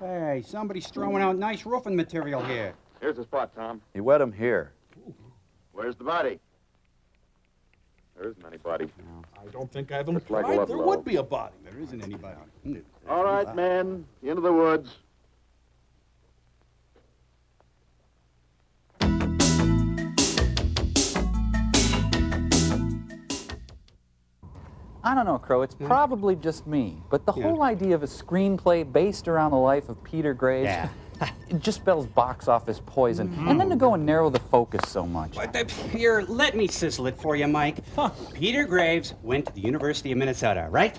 Hey, somebody's throwing out nice roofing material here. Here's the spot, Tom. You wet them here. Where's the body? There isn't any body. I don't think I've Looks like implied there would be a body. There isn't anybody. All right, men. Into the woods. I don't know, Crow. It's hmm? probably just me, but the Yeah. whole idea of a screenplay based around the life of Peter Graves, Yeah. It just spells box office poison. And then to go and narrow the focus so much. But, Here, let me sizzle it for you, Mike. Peter Graves went to the University of Minnesota, right?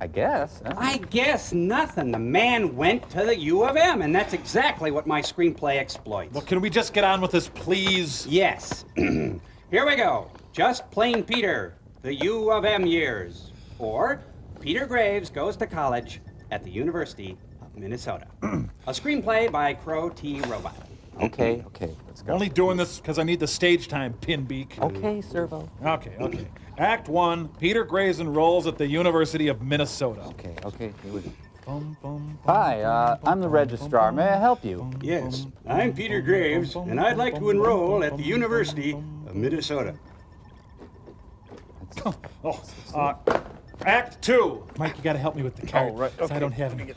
I guess. huh? I guess nothing. The man went to the U of M, and that's exactly what my screenplay exploits. Well, can we just get on with this, please? Yes. Here we go. Just plain Peter, the U of M years. Or Peter Graves goes to college at the University of Minnesota. A screenplay by Crow T. Robot. Okay, okay, let's go. Only doing this because I need the stage time, Pinbeak. Okay, Servo. Okay, okay. Act one Peter Graves enrolls at the University of Minnesota. Okay, okay, here we go. Bum, bum, Hi, uh, I'm the registrar. May I help you? Yes, I'm Peter Graves, and I'd like to enroll at the University of Minnesota. Oh, uh, act two. Mike, you got to help me with the card. Oh, right, 'cause I don't have any.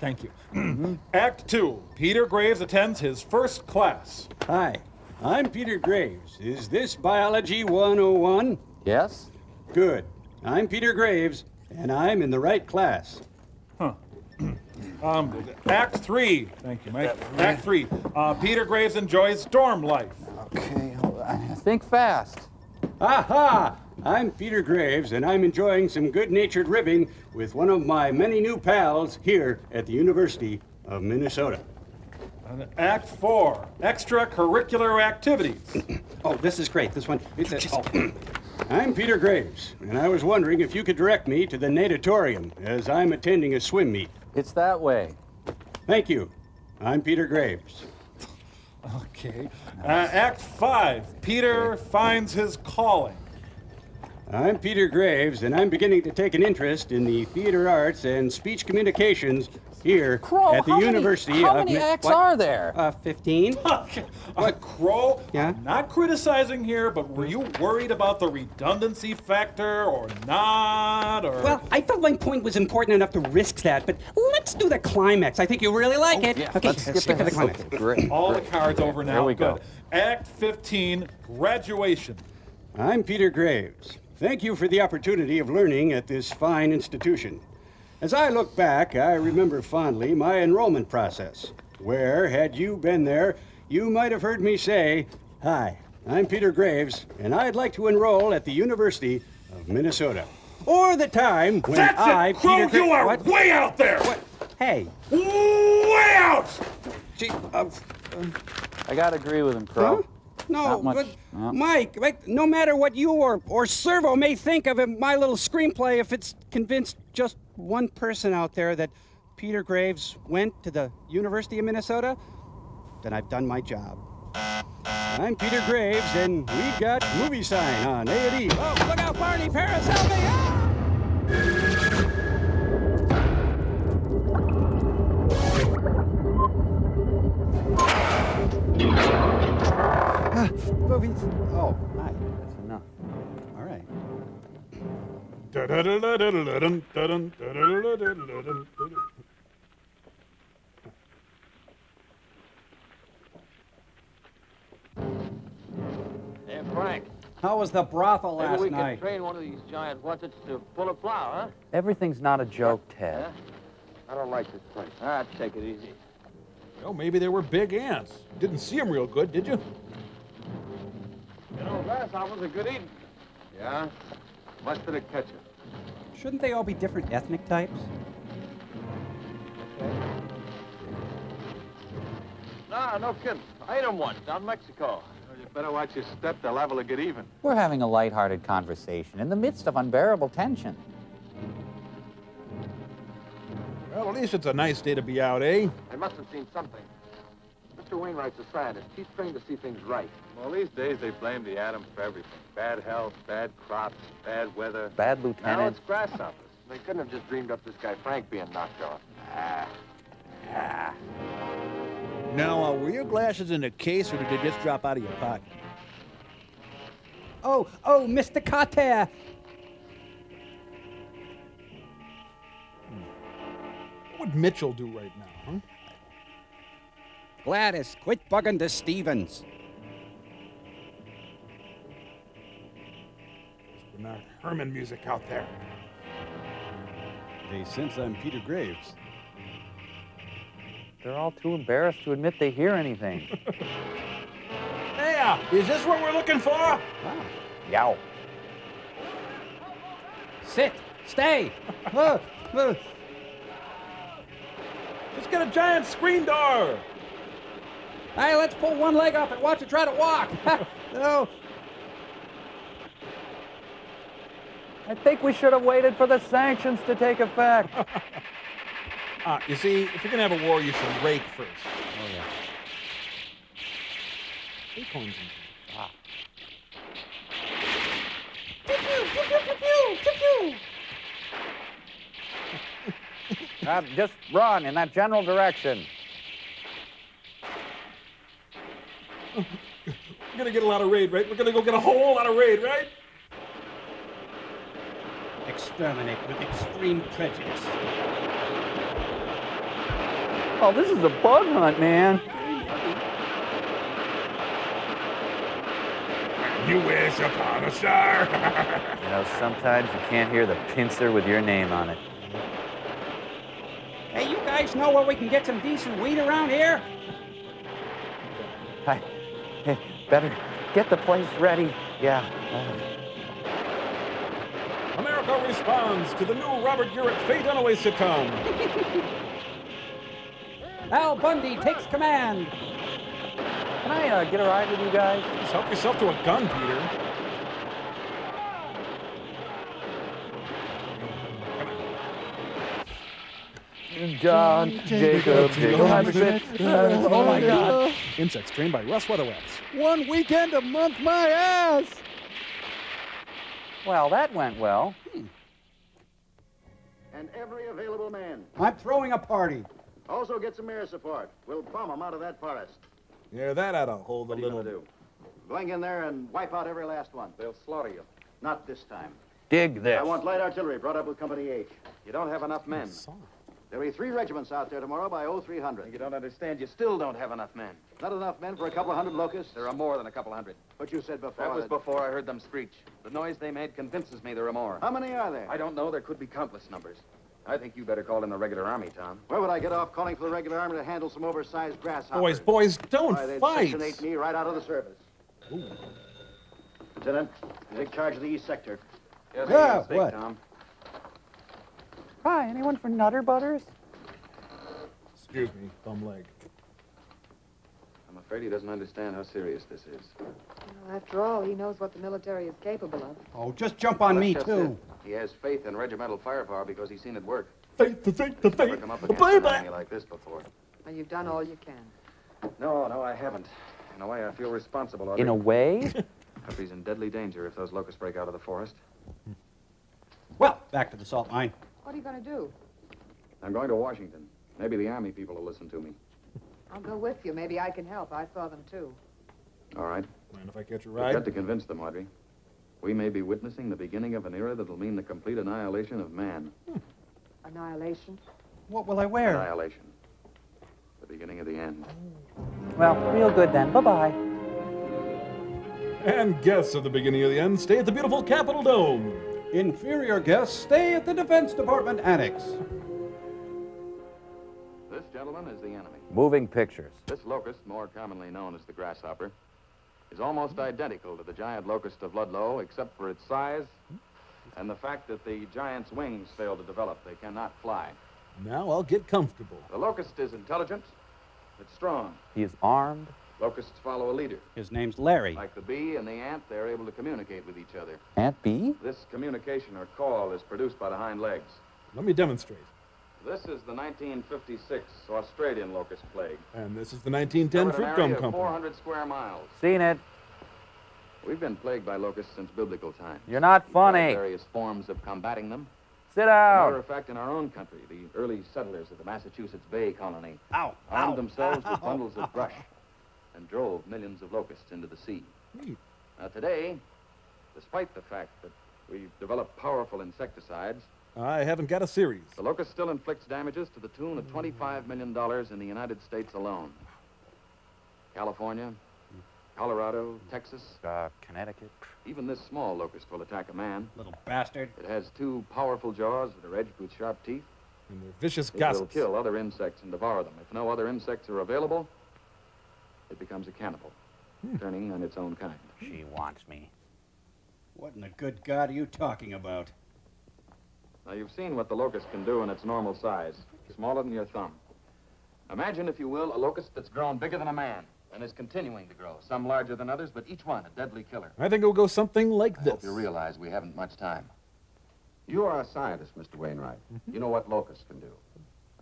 Thank you. act two. Peter Graves attends his first class. Hi, I'm Peter Graves. Is this Biology 101? Yes? Good. I'm Peter Graves, and I'm in the right class. Um, act three. Thank you, Mike. Act three. Uh, Peter Graves enjoys dorm life. Okay, hold on. think fast. Aha! I'm Peter Graves, and I'm enjoying some good natured ribbing with one of my many new pals here at the University of Minnesota. And act four. Extracurricular activities. Oh, this is great. This one. It's a, oh. I'm Peter Graves, and I was wondering if you could direct me to the natatorium as I'm attending a swim meet. It's that way. Thank you. I'm Peter Graves. Okay. Uh, act five. Peter finds his calling. I'm Peter Graves, and I'm beginning to take an interest in the theater arts and speech communications here Crow, at the how many- University how of many Mi- acts what? are there? Uh, 15. What, Crow? Yeah? I'm not criticizing here, but were you worried about the redundancy factor or not? Or Well, I felt my point was important enough to risk that, but let's do the climax. I think you'll really like it. yeah, okay, let's skip to the climax. Okay, great. all great. the cards over now. Here we Good. go. Act 15. Graduation. I'm Peter Graves. Thank you for the opportunity of learning at this fine institution. As I look back, I remember fondly my enrollment process, where, had you been there, you might have heard me say, Hi, I'm Peter Graves, and I'd like to enroll at the University of Minnesota. Or the time when That's I, it, Crow. Peter Gra- you are What? way out there. What? Hey, Way out. gee, uh, I gotta agree with him, Crow. Huh? No, but no. Mike, like, no matter what you or, or Servo may think of my little screenplay, if it's convinced just one person out there that Peter Graves went to the University of Minnesota, then I've done my job. I'm Peter Graves, and we've got movie sign on A&E. Oh, look out, Barney Paris, help me! Ah! Hey, Frank. How was the brothel Maybe last we night? can train one of these giant whatsits to pull a plow, huh? Everything's not a joke, Ted. Huh? I don't like this place. All right, take it easy. Oh, maybe they were big ants. Didn't see them real good, did you? You know, grasshoppers are good eating. Yeah? Much for the catcher. Shouldn't they all be different ethnic types? Nah, no kidding. I ate them once down in Mexico. You better watch your step. They're liable to get even. We're having a lighthearted conversation in the midst of unbearable tension. Well, at least it's a nice day to be out, eh? They must have seen something. Mr. Wainwright's a scientist. He's trained to see things right. Well, these days they blame the atom for everything. Bad health, bad crops, bad weather. Bad Now lieutenant. it's grasshoppers. They couldn't have just dreamed up this guy Frank being knocked off. Ah. Ah. Now, uh, were your glasses in a case or did they just drop out of your pocket? Oh, oh, Mr. Carter. What would Mitchell do right now, huh? Gladys, quit bugging the Stephens. Bernard Herrmann music out there. They sense I'm Peter Graves. They're all too embarrassed to admit they hear anything. Hey, uh, is this what we're looking for? Yow. Sit. Stay. look, look. Let's get a giant screen door. Hey, let's pull one leg off and watch it try to walk. no. I think we should have waited for the sanctions to take effect. Ah, you see, if you're gonna have a war, you should rake first. Oh, yeah. Acorns and- Ah. Uh, just run in that general direction. We're gonna get a lot of raid, right? We're gonna go get a whole lot of raid, right? Exterminate with extreme prejudice. Oh, this is a bug hunt, man. You wish upon a star. You know, sometimes you can't hear the pincer with your name on it. Hey, you guys know where we can get some decent weed around here? I, hey, better get the place ready. Yeah. uh, America responds to the new Robert Urich Faye Dunaway sitcom. Al Bundy takes command. can I uh, get a ride with you guys? Just help yourself to a gun, Peter. John, Jacob, Jacob, Hybrid. Oh my God. Insects trained by Rudd Weatherwax. One weekend a month, my ass. Well, that went well. Hmm. And every available man. I'm throwing a party. Also get some air support. We'll bomb them out of that forest. Yeah, that ought to hold a What are you little. gonna do? Going in there and wipe out every last one. They'll slaughter you. Not this time. Dig this. I want light artillery brought up with Company H. You don't have enough men. There'll be three regiments out there tomorrow by 0300. You don't understand. You still don't have enough men. Not enough men for a couple of hundred locusts? There are more than a couple of hundred. But you said before That was that- before I heard them screech. The noise they made convinces me there are more. How many are there? I don't know. There could be countless numbers. I think you better call in the regular army, Tom. Where would I get off calling for the regular army to handle some oversized grasshoppers? Boys, boys, don't Why, they'd fight. Section 8 me right out of the service. Lieutenant, you take charge of the east sector. Yes, Yeah, mistake, what? Tom. Hi, anyone for Nutter Butters? Excuse me, bum leg. I'm afraid he doesn't understand how serious this is. Well, after all, he knows what the military is capable of. Oh, just jump on me, too. it. He has faith in regimental firepower because he's seen it work. Faith, the faith, the faith. Never come up against an baby. enemy like this before. Well, you've done all you can. No, no, I haven't. In a way, I feel responsible. Audrey. In a way? Humphrey's in deadly danger if those locusts break out of the forest. Well, back to the salt mine. What are you going to do? I'm going to Washington. Maybe the army people will listen to me. I'll go with you. Maybe I can help. I saw them, too. All right. Mind if I catch a You've got to convince them, Audrey. We may be witnessing the beginning of an era that'll mean the complete annihilation of man. Hmm. Annihilation. What will I wear? Annihilation. The beginning of the end. Well, real good then. Bye bye. And guests of the beginning of the end stay at the beautiful Capitol Dome. Inferior guests stay at the Defense Department Annex. This, gentleman is the enemy. Moving pictures. This locust, more commonly known as the grasshopper, is almost identical to the giant locust of Ludlow, except for its size and the fact that the giant's wings fail to develop. They cannot fly. Now I'll get comfortable. The locust is intelligent, it's strong. He is armed. Locusts follow a leader. His name's Larry. Like the bee and the ant, they're able to communicate with each other. Ant bee? This communication or call is produced by the hind legs. Let me demonstrate. This is the 1956 Australian locust plague. And this is the 1910 Covered an Fruit area Gum of Company. 400 square miles. Seen it. We've been plagued by locusts since biblical times. You're not We've funny. Various forms of combating them. Sit As a matter of fact, in our own country, the early settlers of the Massachusetts Bay Colony Ow, armed ow, themselves ow, with bundles ow. of brush and drove millions of locusts into the sea. Neat. Now, today, despite the fact that we've developed powerful insecticides, I haven't got a series. the locust still inflicts damages to the tune of $25 million in the United States alone. California, Colorado, Texas, uh, Connecticut. Even this small locust will attack a man. Little bastard. It has two powerful jaws that are edged with sharp teeth. And they're vicious It will kill other insects and devour them. If no other insects are available, it becomes a cannibal, turning on its own kind. She wants me. What in the good God are you talking about? Now, you've seen what the locust can do in its normal size, smaller than your thumb. Imagine, if you will, a locust that's grown bigger than a man and is continuing to grow, some larger than others, but each one a deadly killer. I think it'll go something like I this. hope you realize we haven't much time. You are a scientist, Mr. Wainwright. You know what locusts can do.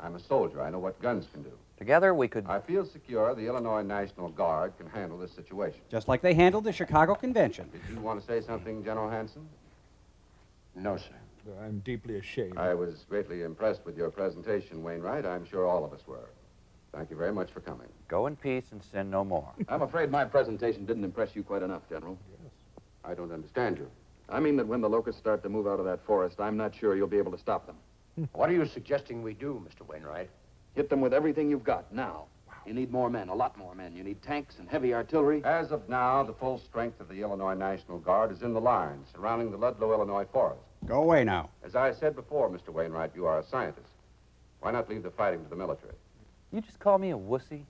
I'm a soldier. I know what guns can do. Together we could. I feel secure the Illinois National Guard can handle this situation. Just like they handled the Chicago Convention. Did you want to say something, General Hanson? No, sir. I'm deeply ashamed. I was greatly impressed with your presentation, Wainwright. I'm sure all of us were. Thank you very much for coming. Go in peace and sin no more. I'm afraid my presentation didn't impress you quite enough, General. Yes. I don't understand you. I mean that when the locusts start to move out of that forest, I'm not sure you'll be able to stop them. What are you suggesting we do, Mr. Wainwright? Hit them with everything you've got now. You need more men, a lot more men. You need tanks and heavy artillery. As of now, the full strength of the Illinois National Guard is in the lines surrounding the Ludlow, Illinois forest. Go away now. As I said before, Mr. Wainwright, you are a scientist. Why not leave the fighting to the military? You just call me a wussy?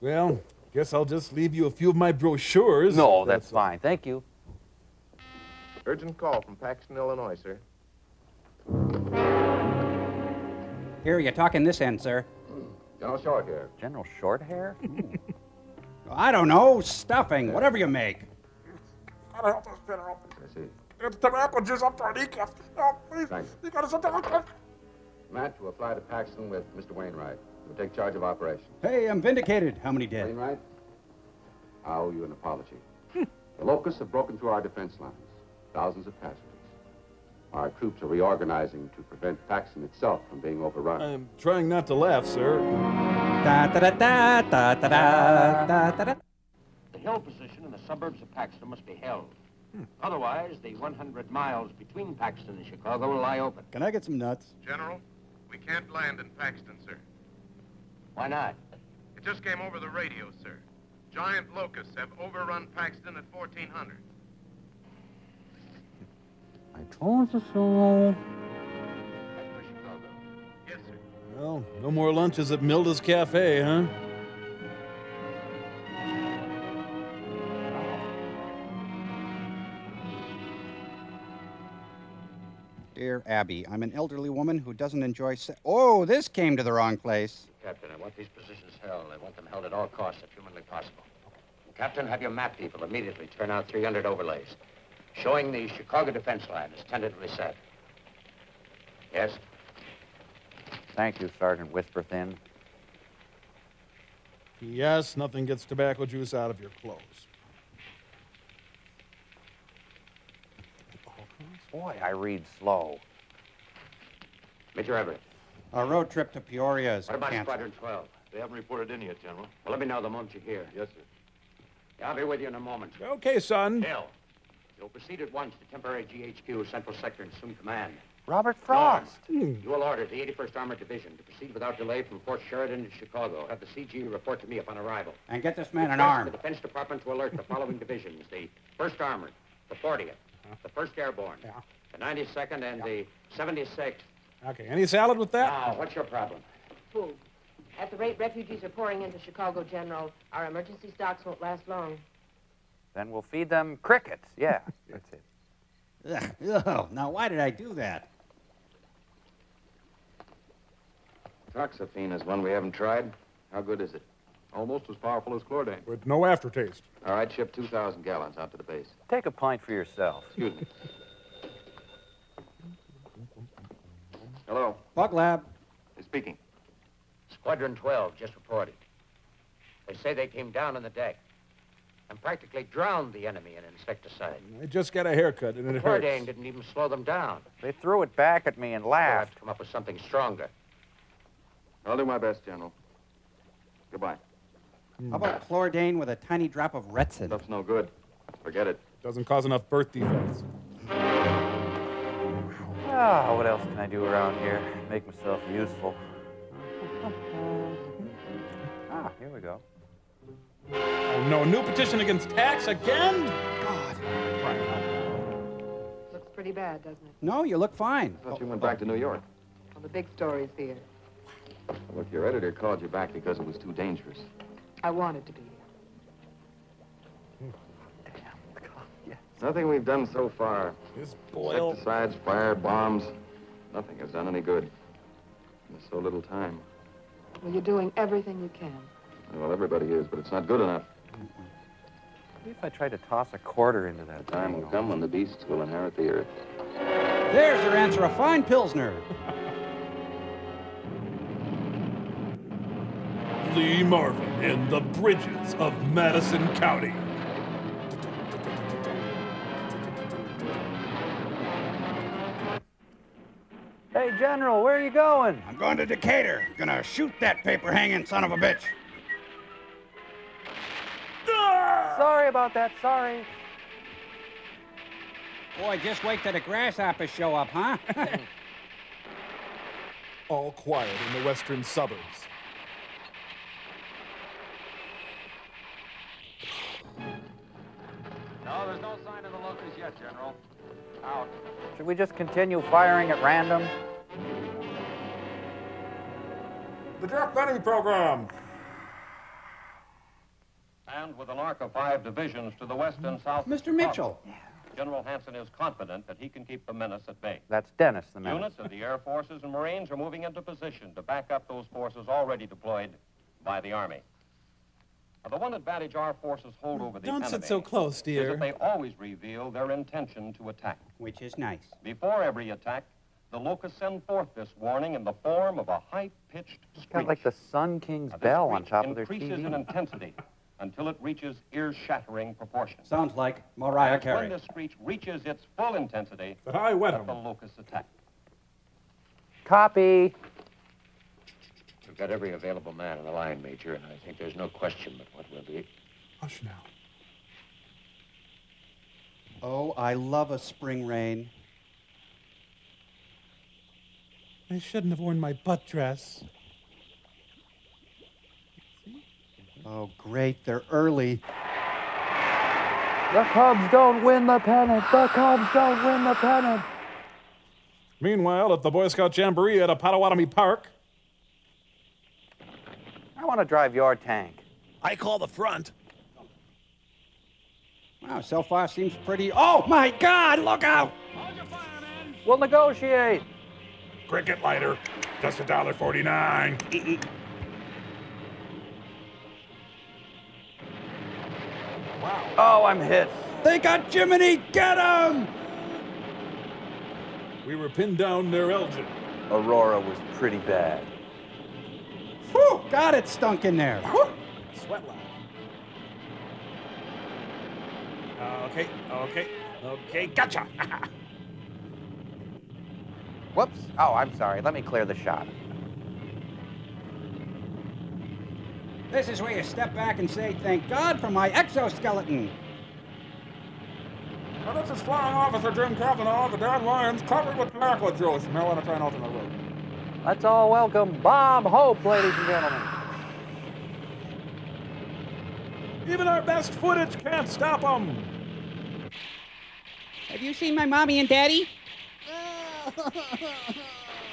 Well, guess I'll just leave you a few of my brochures. No, that's fine. Thank you. Urgent call from Paxton, Illinois, sir. Here, you're talking this end, sir. General Shorthair. General Shorthair? Hmm. I don't know. Stuffing, whatever you make. Gotta help us, General. I see. tobacco juice up to our kneecaps. No, please. Thank You got us Matt, you will fly to Paxton with Mr. Wainwright. You'll take charge of operations. Hey, I'm vindicated. How many dead? Wainwright, I owe you an apology. the locusts have broken through our defense lines. Thousands of casualties. Our troops are reorganizing to prevent Paxton itself from being overrun. I'm trying not to laugh, sir. The hill position in the suburbs of Paxton must be held. Hmm. Otherwise, the 100 miles between Paxton and Chicago will lie open. Can I get some nuts? General, we can't land in Paxton, sir. Why not? It just came over the radio, sir. Giant locusts have overrun Paxton at 1400. I told you so. Yes, sir. Well, no more lunches at Milda's Cafe, huh? Dear Abby, I'm an elderly woman who doesn't enjoy. Se- oh, this came to the wrong place. Captain, I want these positions held. I want them held at all costs if humanly possible. Captain, have your map people immediately turn out 300 overlays showing the Chicago defense line is tentatively set. Yes? Thank you, Sergeant Whisperthin. Yes, nothing gets tobacco juice out of your clothes. Boy, I read slow. Major Everett. Our road trip to Peoria is What about canceled. Squadron 12? They haven't reported in yet, General. Well, let me know the moment you hear. Yes, sir. Yeah, I'll be with you in a moment. Okay, son. Hill, you'll proceed at once to temporary GHQ, Central Sector, and assume command. Robert Frost. You will order the 81st Armored Division to proceed without delay from Fort Sheridan to Chicago. Have the CG report to me upon arrival. And get this man an Request arm. The Defense Department to alert the following divisions: the 1st Armored, the 40th, the 1st Airborne, the 92nd, and the 76th. Okay, any salad with that? Now, what's your problem? Food. At the rate refugees are pouring into Chicago, General, our emergency stocks won't last long. Then we'll feed them crickets. Yeah, that's it. Ugh, ugh. Oh, now, why did I do that? Toxaphene is one we haven't tried. How good is it? Almost as powerful as chlordane. With no aftertaste. All right, ship 2,000 gallons out to the base. Take a pint for yourself. Excuse me. Hello. Buck Lab. Who's speaking? Squadron 12 just reported. They say they came down on the deck and practically drowned the enemy in insecticide. I just got a haircut and it hurts. Chlordane didn't even slow them down. They threw it back at me and They'll laughed. have to come up with something stronger. I'll do my best, General. Goodbye. How about chlordane with a tiny drop of Retsyn? Stuff's no good. Forget it. Doesn't cause enough birth defects. Ah, what else can I do around here? Make myself useful. Ah, here we go. Oh no, new petition against tax again? God. Looks pretty bad, doesn't it? No, you look fine. I thought you went back to New York. Well, the big story's here. Look, your editor called you back because it was too dangerous. I wanted to be here. Hmm. Nothing we've done so far. This boil. Insecticides, fire, bombs. Nothing has done any good. In so little time. Well, you're doing everything you can. Well, everybody is, but it's not good enough. Maybe if I try to toss a quarter into that The time will come when the beasts will inherit the earth. There's your answer, a fine Pilsner. Lee Marvin in the bridges of Madison County. Hey, General, where are you going? I'm going to Decatur. Gonna shoot that paper hanging son of a bitch. Sorry about that, sorry. Boy, just wait till the grasshoppers show up, huh? All quiet in the western suburbs. No, there's no sign of the locusts yet, General. Out. Should we just continue firing at random? The Jack Benny program. And with an arc of five divisions to the west and south. Mr. Mitchell. General Hanson is confident that he can keep the menace at bay. That's Dennis, the man. Units of the Air Forces and Marines are moving into position to back up those forces already deployed by the Army. Now, the one advantage our forces hold over the Don't enemy sit so close, is that they always reveal their intention to attack. Which is nice. Before every attack, the locusts send forth this warning in the form of a high-pitched screech. Got like the Sun King's Now, bell on top of their TV. increases TV. in intensity until it reaches ear-shattering proportions. Sounds like Mariah It's When Carey. this screech reaches its full intensity, But I went that the locust attack. Copy. We've got every available man in the line, Major, and I think there's no question but what will be. Hush now. Oh, I love a spring rain. I shouldn't have worn my butt dress. Oh, great. They're early. The Cubs don't win the pennant. The Cubs don't win the pennant. Meanwhile, at the Boy Scout Jamboree at a Potawatomi Park. I want to drive your tank. I call the front. Wow, so far seems pretty. Oh, my God, look out! We'll negotiate. Cricket lighter, just a dollar forty-nine. Oh, I'm hit. They got Jiminy! Get him! We were pinned down near Elgin. Aurora was pretty bad. Whew, God, it stunk in there. Sweat lab. Uh, okay, okay, okay, gotcha. Whoops. Oh, I'm sorry. Let me clear the shot. This is where you step back and say, thank God for my exoskeleton. Now, this is flying officer Jim Kavanaugh, the dead lions covered with tobacco juice. Now, I want to try an alternate route. Let's all welcome Bob Hope, ladies and gentlemen. Even our best footage can't stop them. Have you seen my mommy and daddy?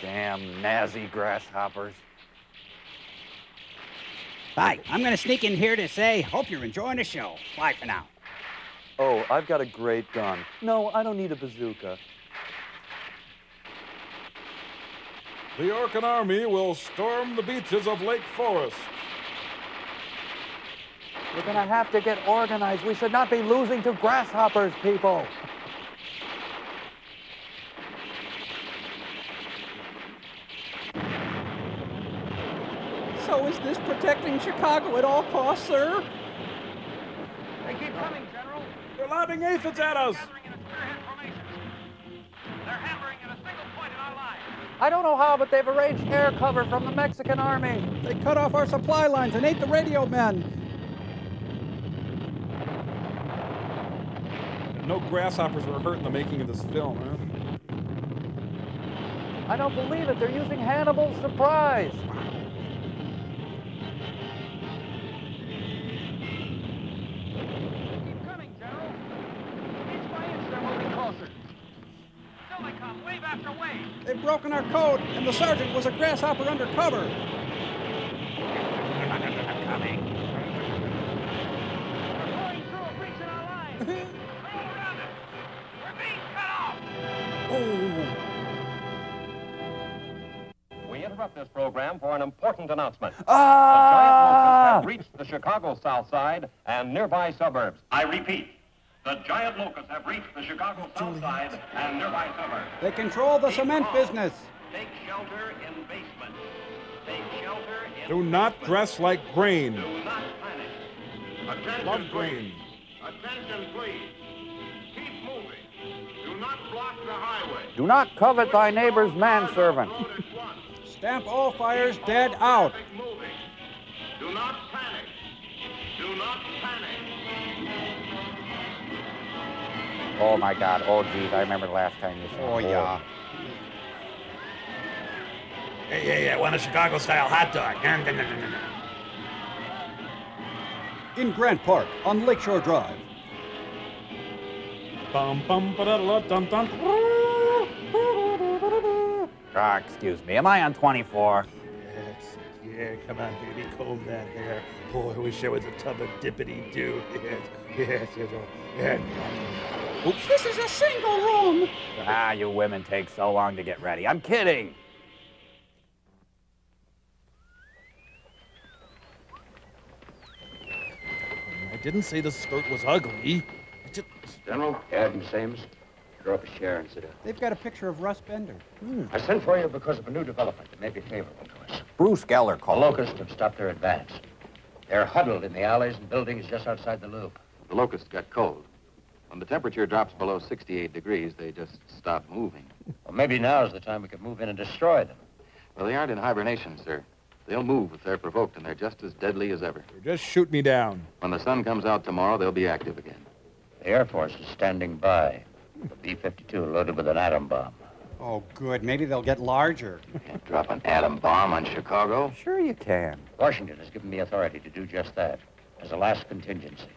Damn nazi grasshoppers. Bye. I'm gonna sneak in here to say, hope you're enjoying the show. Bye for now. Oh, I've got a great gun. No, I don't need a bazooka. The Orkan army will storm the beaches of Lake Forest. We're gonna have to get organized. We should not be losing to grasshoppers, people. So is this protecting Chicago at all costs, sir? They keep coming, General. They're lobbing aphids at us. Gathering in a spearhead formation. They're hammering at a single point in our line. I don't know how, but they've arranged air cover from the Mexican army. They cut off our supply lines and ate the radio men. No grasshoppers were hurt in the making of this film, huh? I don't believe it. They're using Hannibal's surprise. Broken our code, and the sergeant was a grasshopper undercover. We interrupt this program for an important announcement. Ah! The giant locusts have reached the Chicago South Side and nearby suburbs. I repeat, the giant locusts have reached the Chicago South Side and nearby suburbs. They control the cement business. Take shelter in basements. Take shelter in... Do not dress like grain. Do not panic. Attention, Love please. grain. Attention, please. Keep moving. Do not block the highway. Do not covet thy neighbor's manservant. Stamp all fires dead out. Moving. Do not panic. Do not panic. Oh my God. Oh geez, I remember the last time you saw. Oh, yeah. Hey, hey, hey, I want a Chicago style hot dog. In Grant Park on Lakeshore Drive. Bum, bum, ba-da-da, dun, dun. Ah, excuse me. Am I on 24? Yes, yeah, come on, baby, comb that hair. Boy, I wish I was a tub of dippity doo. Yes, yes, yes, oh, yeah. Oops. This is a single room. Ah, you women take so long to get ready. I'm kidding. I didn't say the skirt was ugly. I just... General, Captain Sames, draw up a chair and sit down. They've got a picture of Russ Bender. I sent for you because of a new development that may be favorable to us. Bruce Geller called. The locusts have stopped their advance. They're huddled in the alleys and buildings just outside the loop. The locusts got cold. When the temperature drops below 68 degrees, they just stop moving. Well, maybe now's the time we could move in and destroy them. Well, they aren't in hibernation, sir. They'll move if they're provoked, and they're just as deadly as ever. Just shoot me down. When the sun comes out tomorrow, they'll be active again. The Air Force is standing by. The B-52 loaded with an atom bomb. Oh, good. Maybe they'll get larger. Can't drop an atom bomb on Chicago. Sure you can. Washington has given me authority to do just that, as a last contingency.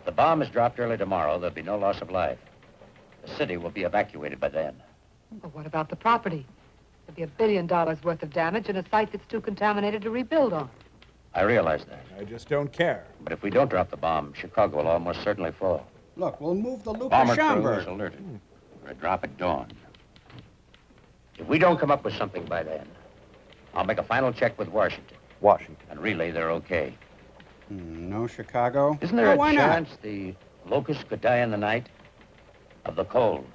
If the bomb is dropped early tomorrow, there'll be no loss of life. The city will be evacuated by then. But what about the property? There'll be a billion dollars worth of damage in a site that's too contaminated to rebuild on. I realize that. I just don't care. But if we don't drop the bomb, Chicago will almost certainly fall. Look, we'll move the loop Bomber to crew is Schaumburg. alerted. For a drop at dawn. If we don't come up with something by then, I'll make a final check with Washington. Washington. And relay they're okay. Hmm, no Chicago? Isn't there Oh, a why not? chance the locusts could die in the night? Of the cold?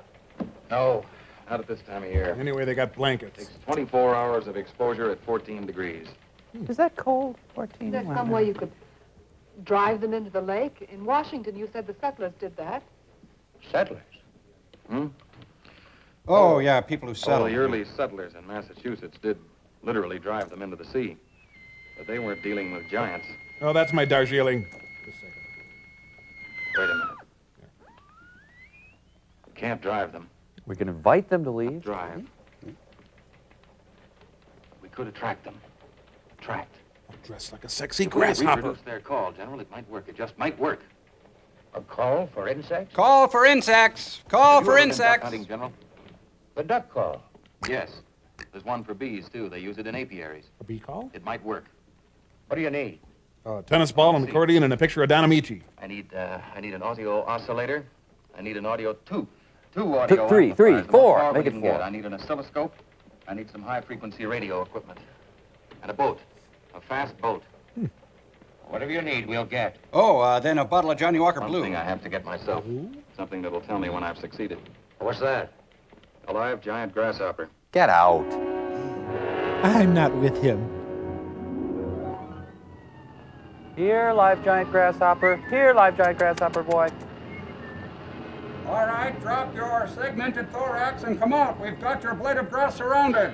No, not at this time of year. Anyway, they got blankets. It Takes 24 hours of exposure at 14 degrees. Is that cold? 14? Is there some way you could drive them into the lake? In Washington, you said the settlers did that. Settlers? Hmm? Oh, yeah, people who Oh, settled. the early settlers in Massachusetts did literally drive them into the sea. But they weren't dealing with giants. Oh, that's my Darjeeling. Just a second. Wait a minute. We can't drive them. We can invite them to leave. Drive. We could attract them. Attract. I'm Dressed like a sexy If we grasshopper. reproduce their call, General, it might work. It just might work. A call for insects? Call for insects. Call Have you for ever been duck insects. hunting, General? The duck call. Yes. There's one for bees, too. They use it in apiaries. A bee call? It might work. What do you need? A tennis ball, an accordion, and a picture of Don Ameche. I need, uh, I need an audio oscillator. I need an audio two. Two audio three, amplifiers, three, four. Make it four. get. I need an oscilloscope. I need some high-frequency radio equipment. And a boat. A fast boat. Whatever you need, we'll get. Oh, uh, then a bottle of Johnnie Walker Blue. Something I have to get myself. Something that'll tell me when I've succeeded. What's that? A live giant grasshopper. Get out. I'm not with him. Here, live giant grasshopper. Here, live giant grasshopper boy. All right, drop your segmented thorax and come out. We've got your blade of grass surrounded.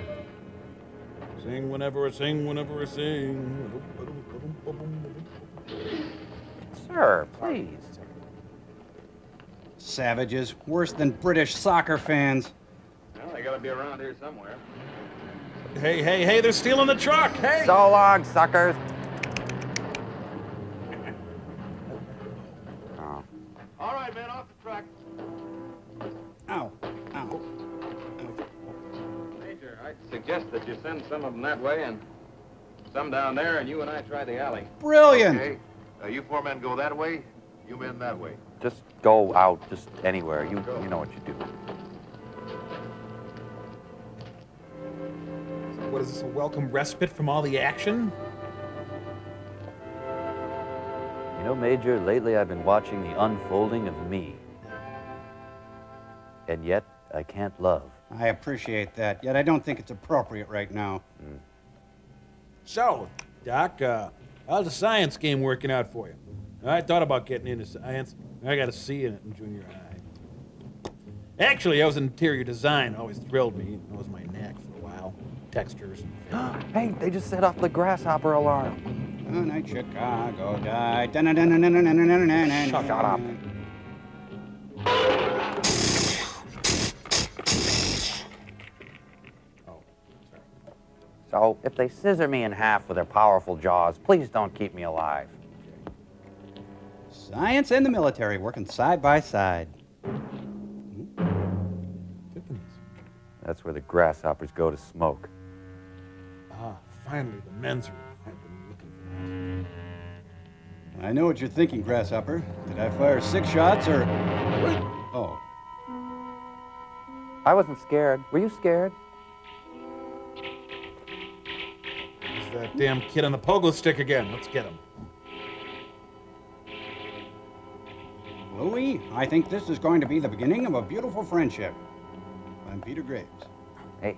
Sing whenever I sing, whenever I sing. Sir, please. Savages, worse than British soccer fans. Well, they gotta be around here somewhere. Hey, hey, hey, they're stealing the truck. Hey! So long, suckers. All right, man, off the track. Ow, ow. Hey, suggest that you send some of them that way and some down there, and you and I try the alley. Brilliant. Okay. Uh, you four men go that way, you men that way. Just go out, just anywhere. You, you know what you do. What is this, a welcome respite from all the action? You know, Major, lately I've been watching the unfolding of me. And yet, I can't love. I appreciate that, yet I don't think it's appropriate right now. So, Doc, uh, how's the science game working out for you? I thought about getting into science. I got a C in it in junior high. Actually, I was in interior design. Always thrilled me. It was my knack for a while. Textures. hey, they just set off the grasshopper alarm. Night Chicago died. Shut up. So, if they scissor me in half with their powerful jaws, please don't keep me alive. Science and the military working side by side. That's where the grasshoppers go to smoke. Ah, finally, the men's room. I know what you're thinking, Grasshopper. Did I fire six shots or. Oh. I wasn't scared. Were you scared? It's that damn kid on the pogo stick again. Let's get him. Louis, I think this is going to be the beginning of a beautiful friendship. I'm Peter Graves. Hey,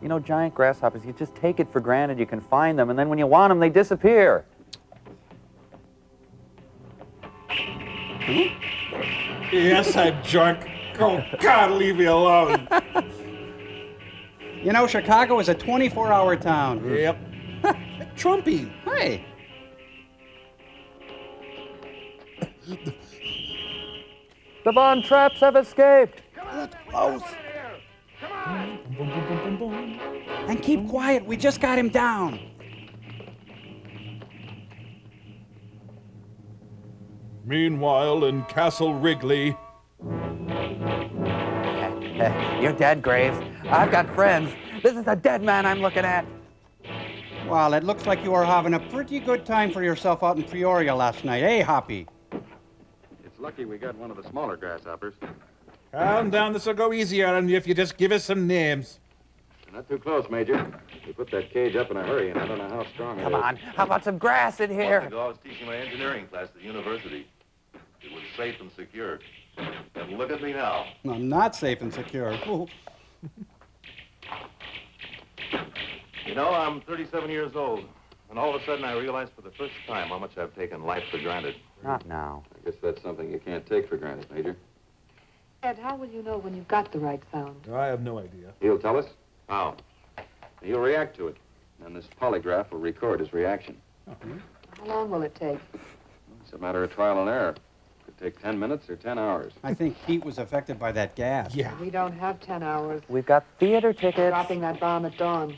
you know, giant grasshoppers, you just take it for granted you can find them, and then when you want them, they disappear. Yes, I'm drunk. Oh, God, leave me alone. You know, Chicago is a 24 hour town. Mm-hmm. Yep. Trumpy. Hey. The Von Trapps have escaped. Close. And keep quiet. We just got him down. Meanwhile, in Castle Wrigley. You're dead, Graves. I've got friends. This is a dead man I'm looking at. Well, it looks like you are having a pretty good time for yourself out in Peoria last night, eh, Hoppy? It's lucky we got one of the smaller grasshoppers. Calm down. This will go easy on you if you just give us some names. Not too close, Major. We put that cage up in a hurry, and I don't know how strong it is. Come on, how about some grass in here? Months ago, I was teaching my engineering class at the university. It was safe and secure. And look at me now. I'm not safe and secure. You know, I'm 37 years old, and all of a sudden I realized for the first time how much I've taken life for granted. Not ah. now. I guess that's something you can't take for granted, Major. Ed, how will you know when you've got the right sound? I have no idea. He'll tell us? How? He'll react to it, and this polygraph will record his reaction. How long will it take? It's a matter of trial and error. Could take 10 minutes or 10 hours. I think Pete was affected by that gas. Yeah. We don't have ten hours. We've got theater tickets. Dropping that bomb at dawn.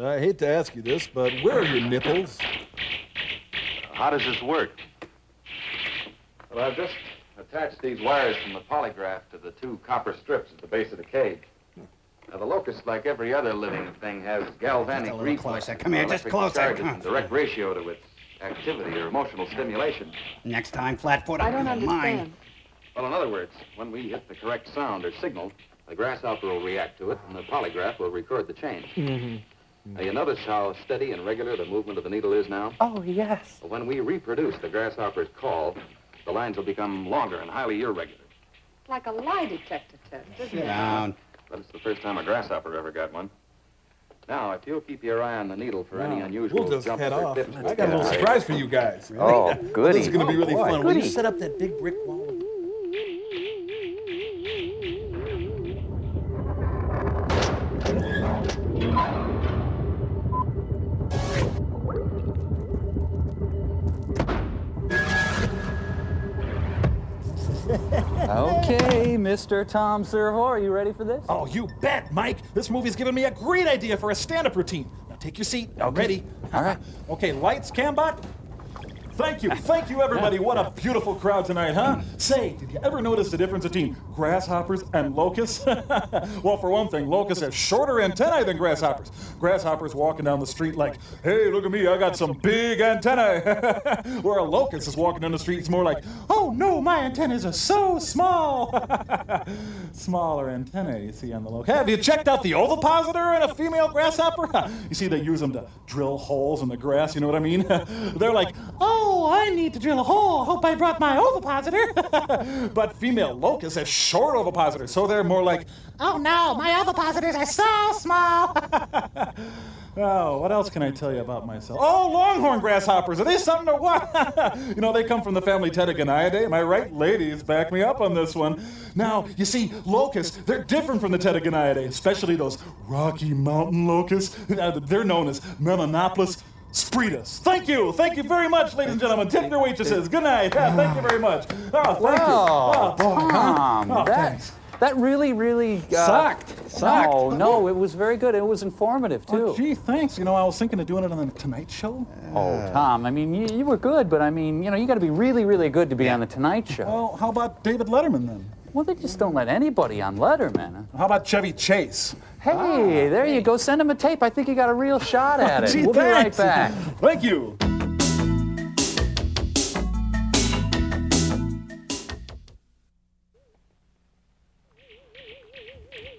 I hate to ask you this, but where are your nipples? How does this work? Well, I've just attached these wires from the polygraph to the two copper strips at the base of the cage. Now, the locust, like every other living thing, has galvanic Just a little reflex. closer. Come here, just electric closer. Come direct ratio to its activity or emotional stimulation. Next time, Flatfoot, I I'll don't be mine. Well, in other words, when we hit the correct sound or signal, the grasshopper will react to it, and the polygraph will record the change. Mm-hmm. Now, you notice how steady and regular the movement of the needle is now? Oh, yes. Well, when we reproduce the grasshopper's call, the lines will become longer and highly irregular. It's like a lie detector test, isn't Sit it? down. But it's the first time a grasshopper ever got one. Now, if you'll keep your eye on the needle for any unusual we'll just jumps head or off. I got a little surprise for you guys. Oh, goody. This is going to be really boy, fun. Will you set up that big brick wall? Mr. Tom Servo, are you ready for this? Oh, you bet, Mike. This movie's given me a great idea for a stand-up routine. Now take your seat. I'm Okay. ready. All right. Okay, lights, Cambot. Thank you. Thank you, everybody. What a beautiful crowd tonight, huh? Say, did you ever notice the difference between grasshoppers and locusts? well, for one thing, locusts have shorter antennae than grasshoppers. Grasshoppers walking down the street like, hey, look at me, I got some big antennae. Where a locust is walking down the street, it's more like, oh no, my antennas are so small. Smaller antennae you see on the locust. Have you checked out the ovipositor in a female grasshopper? you see, they use them to drill holes in the grass, you know what I mean? They're like, oh, I need to drill a hole. Hope I brought my ovipositor. but female locusts have short ovipositors, so they're more like, Oh no, my ovipositors are so small. Oh, what else can I tell you about myself? Oh, longhorn grasshoppers. Are they something or what? you know, they come from the family Tettigoniidae. Am I right? Ladies, back me up on this one. Now, you see, locusts, they're different from the Tettigoniidae, especially those Rocky Mountain locusts. Uh, They're known as Melanoplus spretus. Thank you. Thank you very much, ladies and gentlemen. Tip your waitresses. Good night. Yeah, thank you very much. Oh, thank you. Oh. Tom, Oh, thanks. that really, really uh, Sucked. Sucked. No, no, it was very good. It was informative oh, too. Oh, gee, thanks. You know, I was thinking of doing it on the Tonight Show. Oh, Tom, I mean, you, you were good, but I mean, you know, you got to be really, really good to be on the Tonight Show. Well, how about David Letterman then? Well, they just don't let anybody on Letterman. How about Chevy Chase? Hey, there you go. Send him a tape. I think you got a real shot at it. Gee, we'll be right back. Thank you.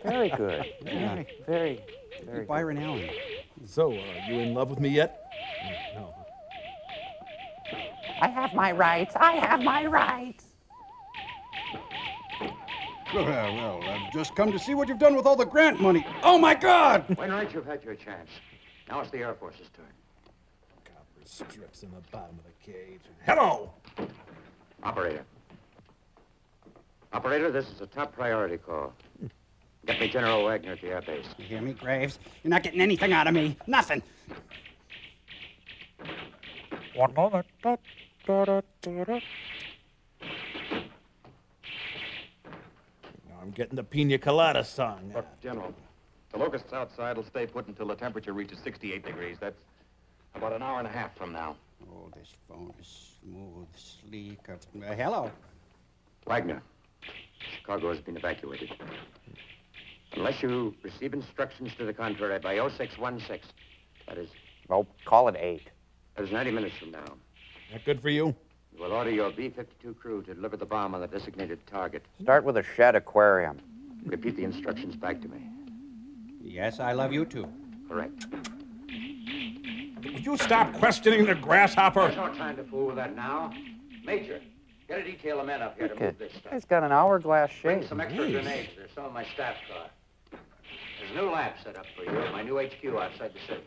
Very good. Very, very, very. Byron Allen. So, uh, you in love with me yet? No. I have my rights. I have my rights. Well, well, I've just come to see what you've done with all the grant money. Oh my God! Wainwright, you've had your chance. Now it's the Air Force's turn. Copper strips in the bottom of the cage. Hello! Operator. Operator, this is a top priority call. Get me General Wagner at the air base. You hear me, Graves? You're not getting anything out of me. Nothing. One moment. Da, da, da, da, da. Now I'm getting the pina colada song. Look, General, the locusts outside will stay put until the temperature reaches 68 degrees. That's about an hour and a half from now. Oh, this phone is smooth, sleek. Uh, hello. Wagner, Chicago has been evacuated. Unless you receive instructions to the contrary by 0616, that is, Oh, call it eight. that is 90 minutes from now, That good for you? You will order your B-52 crew to deliver the bomb on the designated target. Start with a Shedd Aquarium. Repeat the instructions back to me. Yes, I love you too. Correct. Would you stop questioning the grasshopper? There's no time to fool with that now. Major, get a detail of men up here to move this stuff. He's got an hourglass shape. Bring shape. some extra grenades. There's some of my staff's car. There's a new lab set up for you at my new HQ outside the city.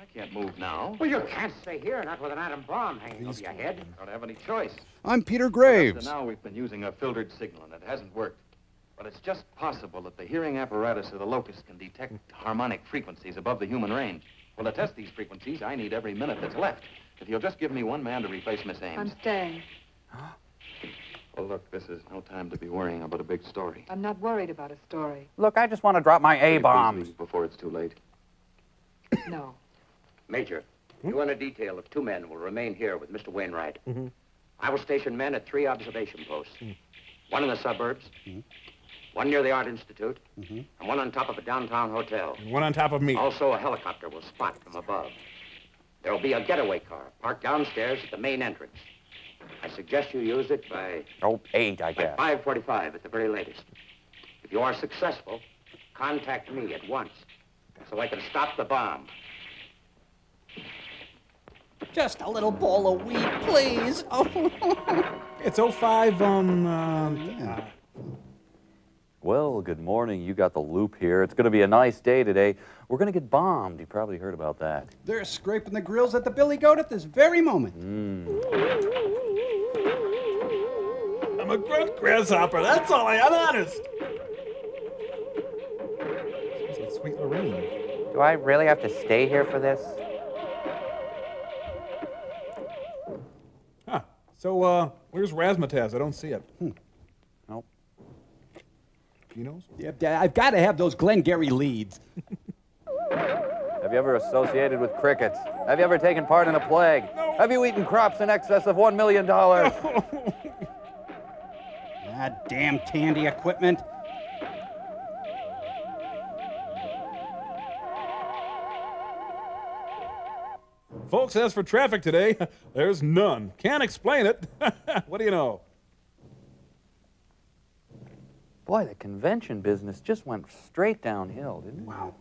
I can't move now. Well, you can't stay here, not with an atom bomb hanging over your head. I don't have any choice. I'm Peter Up Graves. to now, we've been using a filtered signal, and it hasn't worked. But it's just possible that the hearing apparatus of the locust can detect harmonic frequencies above the human range. Well, to test these frequencies, I need every minute that's left. If you'll just give me one man to replace Miss Ames. I'm staying. Well, look, this is no time to be worrying about a big story. I'm not worried about a story. Look, I just want to drop my A Please bombs. Before it's too late. No. Major, you and a detail of two men will remain here with Mr. Wainwright. Mhm. I will station men at three observation posts. Mm-hmm. One in the suburbs, mm-hmm. one near the Art Institute, mm-hmm. and one on top of a downtown hotel. And one on top of me. Also, a helicopter will spot from above. There will be a getaway car parked downstairs at the main entrance. I suggest you use it by Oh, eight, I guess. 5.45 at the very latest. If you are successful, contact me at once so I can stop the bomb. Just a little bowl of weed, please. Oh. It's 05 on. Uh, Well, good morning. You got the loop here. It's going to be a nice day today. We're going to get bombed. You probably heard about that. They're scraping the grills at the Billy Goat at this very moment. I'm a grunt grasshopper. That's all I am, honest. Sounds like Sweet Lorraine. Do I really have to stay here for this? So, uh, where's Razzmatazz? I don't see it. Hmm. Nope. Geno's? Yeah, I've got to have those Glengarry leads. Have you ever associated with crickets? Have you ever taken part in a plague? Have you eaten crops in excess of $1 million? Ah, Damn Tandy equipment. Folks, as for traffic today, there's none. Can't explain it. what do you know? Boy, the convention business just went straight downhill, didn't it? Wow.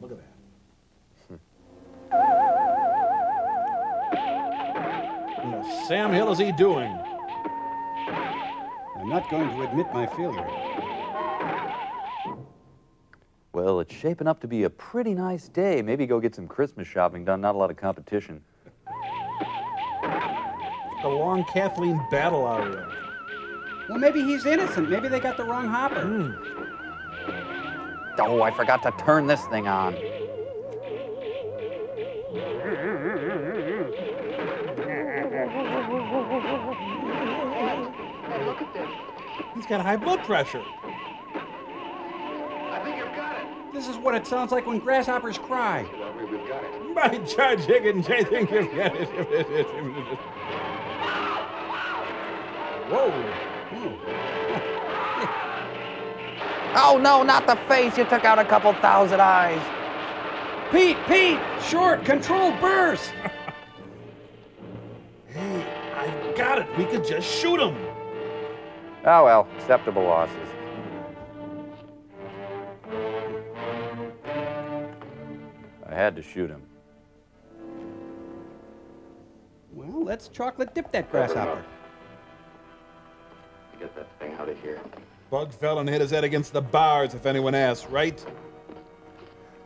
Look at that. What the Sam Hill is he doing? I'm not going to admit my failure. Well, it's shaping up to be a pretty nice day. Maybe go get some Christmas shopping done. Not a lot of competition. The long Kathleen battle aria. Well, maybe he's innocent. Maybe they got the wrong hopper. Hmm. Oh, I forgot to turn this thing on. Look at this. He's got high blood pressure. This is what it sounds like when grasshoppers cry. Well, we- we've got it. By Judge Higgins, I think you've got it. Whoa. Oh, no, not the face. You took out a couple thousand eyes. Pete, Pete, short, control burst. Hey, I've got it. We could just shoot him. Oh, well, acceptable losses. Had to shoot him. Well, let's chocolate dip that grasshopper. Get that thing out of here. Bug fell and hit his head against the bars, if anyone asks, right?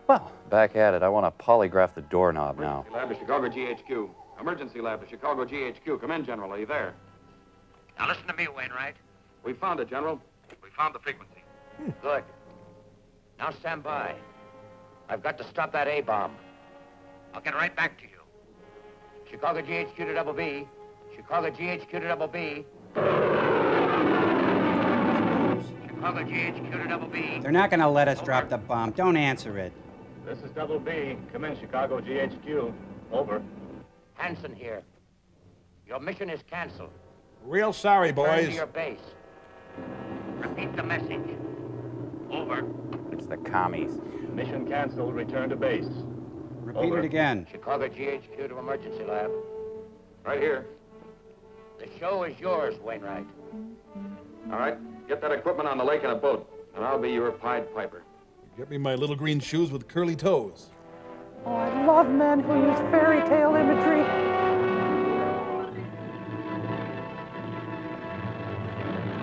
Well, back at it. I want to polygraph the doorknob now. Lab to Chicago GHQ. Emergency lab to Chicago GHQ. Come in, General. Are you there? Now listen to me, Wainwright. We found it, General. We found the frequency. Hmm. Good. Now stand by. I've got to stop that A-bomb. I'll get right back to you. Chicago GHQ to double B. Chicago GHQ to double B. Chicago GHQ to double B. They're not going to let us drop the bomb. Don't answer it. This is Double B. Come in, Chicago GHQ. Over. Hanson here. Your mission is canceled. Real sorry, Return to boys. your base. Repeat the message. Over. It's the commies. Mission canceled. Return to base. Repeat Over. it again. Chicago GHQ to emergency lab. Right here. The show is yours, Wainwright. All right. Get that equipment on the lake in a boat, and I'll be your Pied Piper. Get me my little green shoes with curly toes. Oh, I love men who use fairy tale imagery.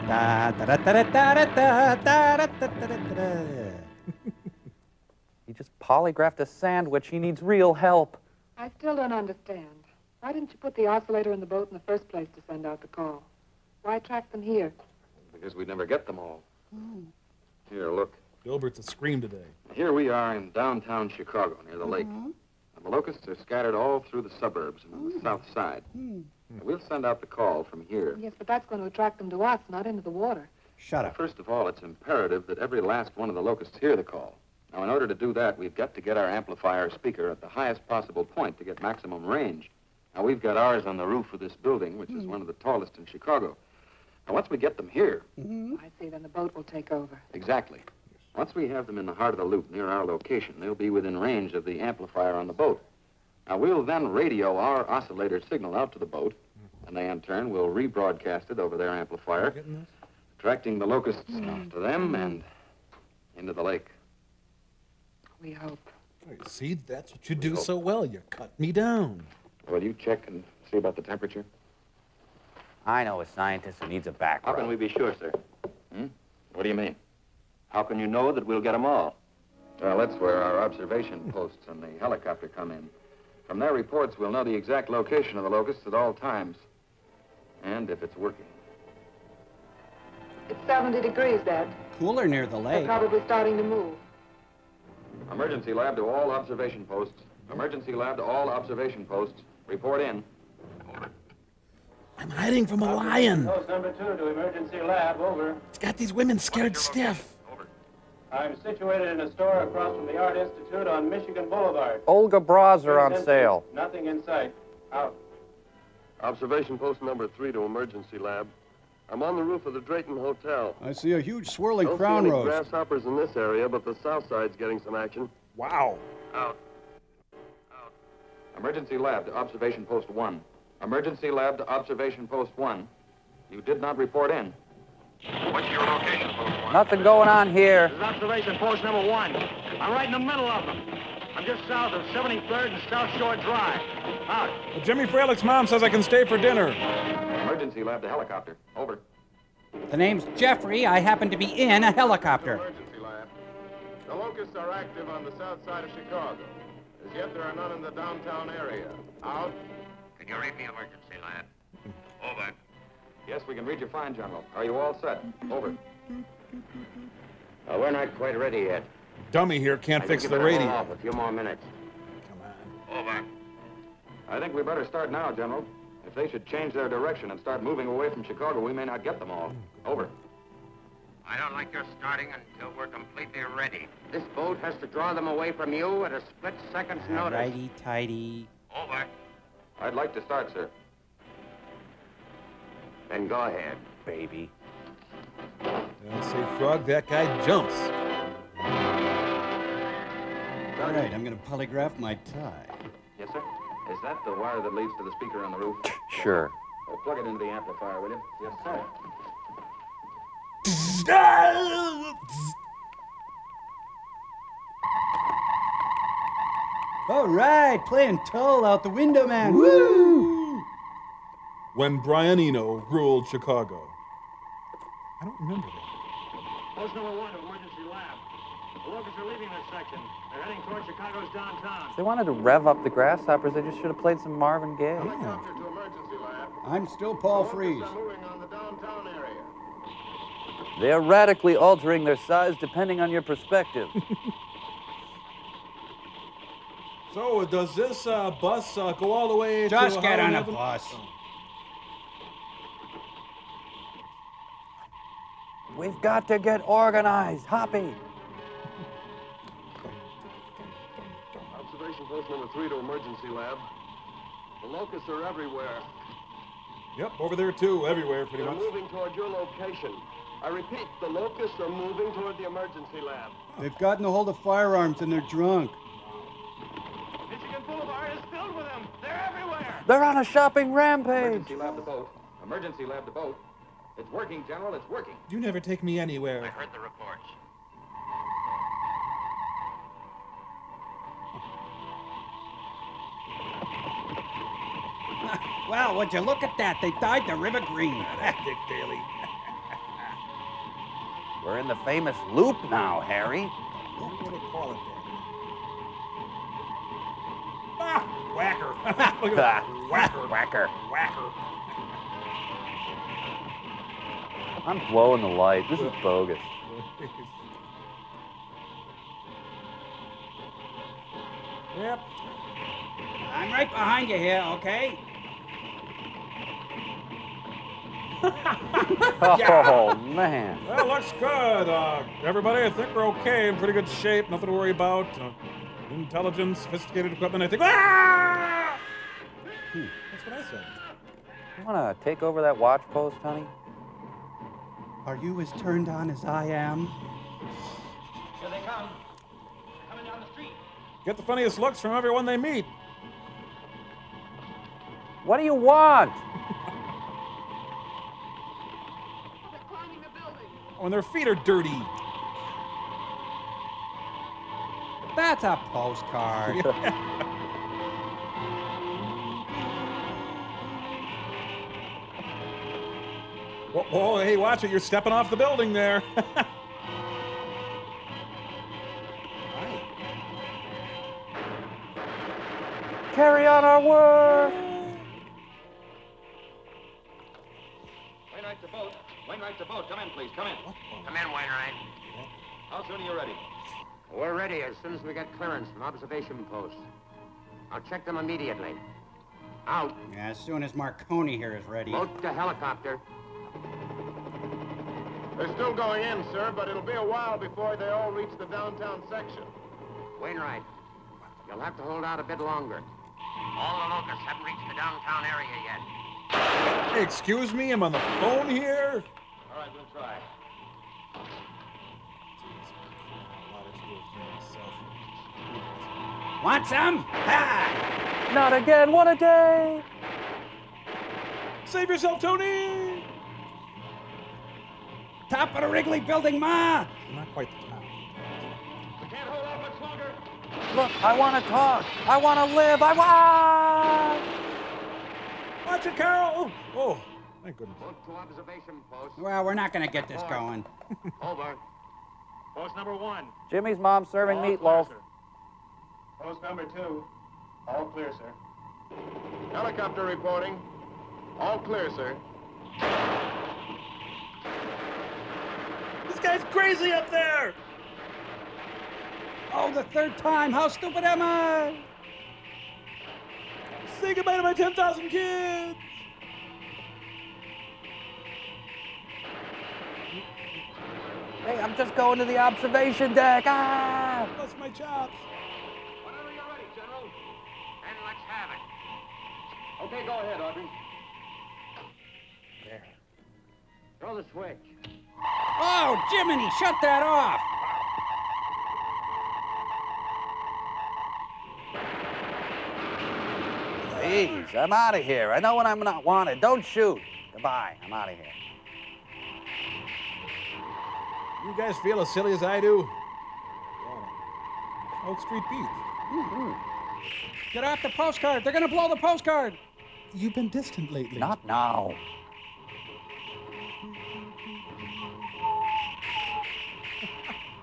Da, da, da, polygraphed a sandwich. He needs real help. I still don't understand. Why didn't you put the oscillator in the boat in the first place to send out the call? Why track them here? Because we'd never get them all. Hmm. Here, look. Gilbert's a scream today. Here we are in downtown Chicago, near the lake. Mm-hmm. And the locusts are scattered all through the suburbs and on the mm. south side. Hmm. We'll send out the call from here. Yes, but that's going to attract them to us, not into the water. Shut up. First of all, it's imperative that every last one of the locusts hear the call. Now, in order to do that, we've got to get our amplifier speaker at the highest possible point to get maximum range. Now, we've got ours on the roof of this building, which is hmm. one of the tallest in Chicago. Now, once we get them here, mm-hmm. I see, then the boat will take over. exactly. Once we have them in the heart of the loop near our location, they'll be within range of the amplifier on the boat. Now, we'll then radio our oscillator signal out to the boat, and they, in turn, will rebroadcast it over their amplifier, attracting the locusts hmm. to them and into the lake. We hope. See, that's what you do so well. You cut me down. Will you check and see about the temperature? I know a scientist who needs a back How can we be sure, sir? Hmm? What do you mean? How can you know that we'll get them all? Well, that's where our observation posts and the helicopter come in. From their reports, we'll know the exact location of the locusts at all times. And if it's working. It's 70 degrees, Dad. Cooler near the lake. They're lake. probably starting to move. Emergency lab to all observation posts. Emergency lab to all observation posts. Report in. I'm hiding from a lion. Post number two to emergency lab. Over. It's got these women scared stiff. Over. I'm situated in a store across from the Art Institute on Michigan Boulevard. Olga bras are on sale. Nothing in sight. Out. Observation post number three to emergency lab. I'm on the roof of the Drayton Hotel. I see a huge swirling Don't crown see any roast. grasshoppers in this area, but the south side's getting some action. Wow. Out. Out. Emergency lab to observation post one. Emergency lab to observation post one. You did not report in. What's your location, post one? Nothing going on here. This is observation post number one. I'm right in the middle of them. I'm just south of 73rd and South Shore Drive. Out. Well, Jimmy Freilich's mom says I can stay for dinner. Emergency lab to helicopter. Over. The name's Jeffrey. I happen to be in a helicopter. Emergency lab. The locusts are active on the south side of Chicago. As yet, there are none in the downtown area. Out. Can you read me emergency lab? Over. Yes, we can read you fine, General. Are you all set? Over. Uh, we're not quite ready yet. Dummy here can't I fix think the you better hold radio. off a few more minutes. Come on. Over. I think we better start now, General. If they should change their direction and start moving away from Chicago, we may not get them all. Over. I don't like your starting until we're completely ready. This boat has to draw them away from you at a split second's notice. Righty tighty. Over. I'd like to start, sir. Then go ahead. Baby. I say, Frog, that guy jumps. All right, I'm going to polygraph my tie. Yes, sir. Is that the wire that leads to the speaker on the roof? Sure. Oh, plug it into the amplifier, will you? Yes, sir. All right, playing Tull out the window, man. Woo! When Brian Eno ruled Chicago. I don't remember that. Post number one to emergency lab. The locusts are leaving this section. They're heading toward Chicago's downtown. If they wanted to rev up the grasshoppers, they just should have played some Marvin Gaye. Helicopter to emergency lab. I'm still Paul Locusts Freeze. are moving on the downtown area. They are radically altering their size depending on your perspective. So, does this uh, bus uh, go all the way Just to get on a Avenue? bus. We've got to get organized. Hoppy. Post number three to emergency lab. The locusts are everywhere. Yep, over there too, everywhere pretty They're much. moving toward your location. I repeat, the locusts are moving toward the emergency lab. They've gotten a hold of firearms and they're drunk. Michigan Boulevard is filled with them. They're everywhere. They're on a shopping rampage. Emergency lab to boat. Emergency lab to boat. It's working, General. It's working. You never take me anywhere. I anywhere. heard the reports. Wow, would you look at that? They dyed the river green. Dick Daley. We're in the famous loop now, Harry. What do they call it there? Ah, Wacker. Look at that. Wacker. Wacker. Wacker. I'm blowing the light. This is bogus. yep. I'm right behind you here, okay? Oh, man. That looks good. Uh, everybody, I think we're okay. In pretty good shape. Nothing to worry about. Uh, intelligence, sophisticated equipment. I think. Ah! Hmm, That's what I said. You want to take over that watch post, honey? Are you as turned on as I am? Here they come. Coming down the street. Get the funniest looks from everyone they meet. What do you want? Oh, when their feet are dirty. That's a postcard. Whoa, whoa, hey, watch it. You're stepping off the building there. Carry on our work. Ready as soon as we get clearance from observation posts. I'll check them immediately. Out. Yeah, as soon as Marconi here is ready. Boat to helicopter. They're still going in, sir, but it'll be a while before they all reach the downtown section. Wainwright, you'll have to hold out a bit longer. All the locusts haven't reached the downtown area yet. Excuse me, I'm on the phone here. All right, we'll try. Want some? Ha! Not again. What a day. Save yourself, Tony. Top of the Wrigley building, Ma! Not quite the top. We can't hold out much longer. Look, I want to talk. I want to live. I want. Ah! Watch it, Carol. Oh, oh, thank goodness. Move to observation post. Well, we're not going to get this going. Over. Post number one. Jimmy's mom serving All meatloaf. Clear, Post number two. All clear, sir. Helicopter reporting. All clear, sir. This guy's crazy up there. Oh, the third time. How stupid am I? Say goodbye to my 10,000 kids. Hey, I'm just going to the observation deck. Ah! That's my chops. Okay, go ahead, Audrey. There. Throw the switch. Oh, Jiminy, shut that off! Please, I'm out of here. I know when I'm not wanted. Don't shoot. Goodbye. I'm out of here. You guys feel as silly as I do? Oak Street Beach. Mm-hmm. Get off the postcard. They're going to blow the postcard. You've been distant lately. Not now.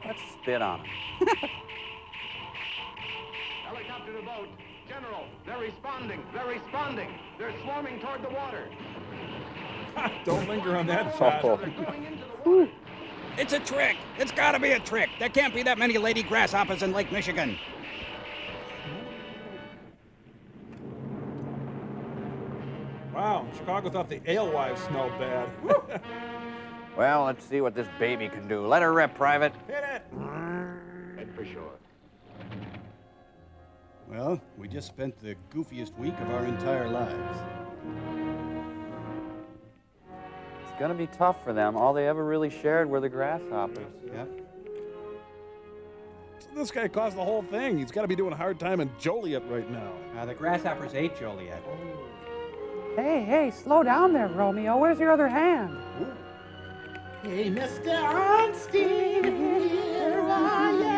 Let's spit on him. Helicopter to boat. General, they're responding. They're responding. They're swarming toward the water. Don't linger on that shot. It's a trick. It's got to be a trick. There can't be that many lady grasshoppers in Lake Michigan. Chicago thought the alewives smelled bad. Well, let's see what this baby can do. Let her rip, Private. Hit it. Head for shore. Well, we just spent the goofiest week of our entire lives. It's going to be tough for them. All they ever really shared were the grasshoppers. Yep. This guy caused the whole thing. He's got to be doing a hard time in Joliet right now. Uh, the grasshoppers ate Joliet. Hey, hey, slow down there, Romeo. Where's your other hand? Hey, Mr. Ornstein, here I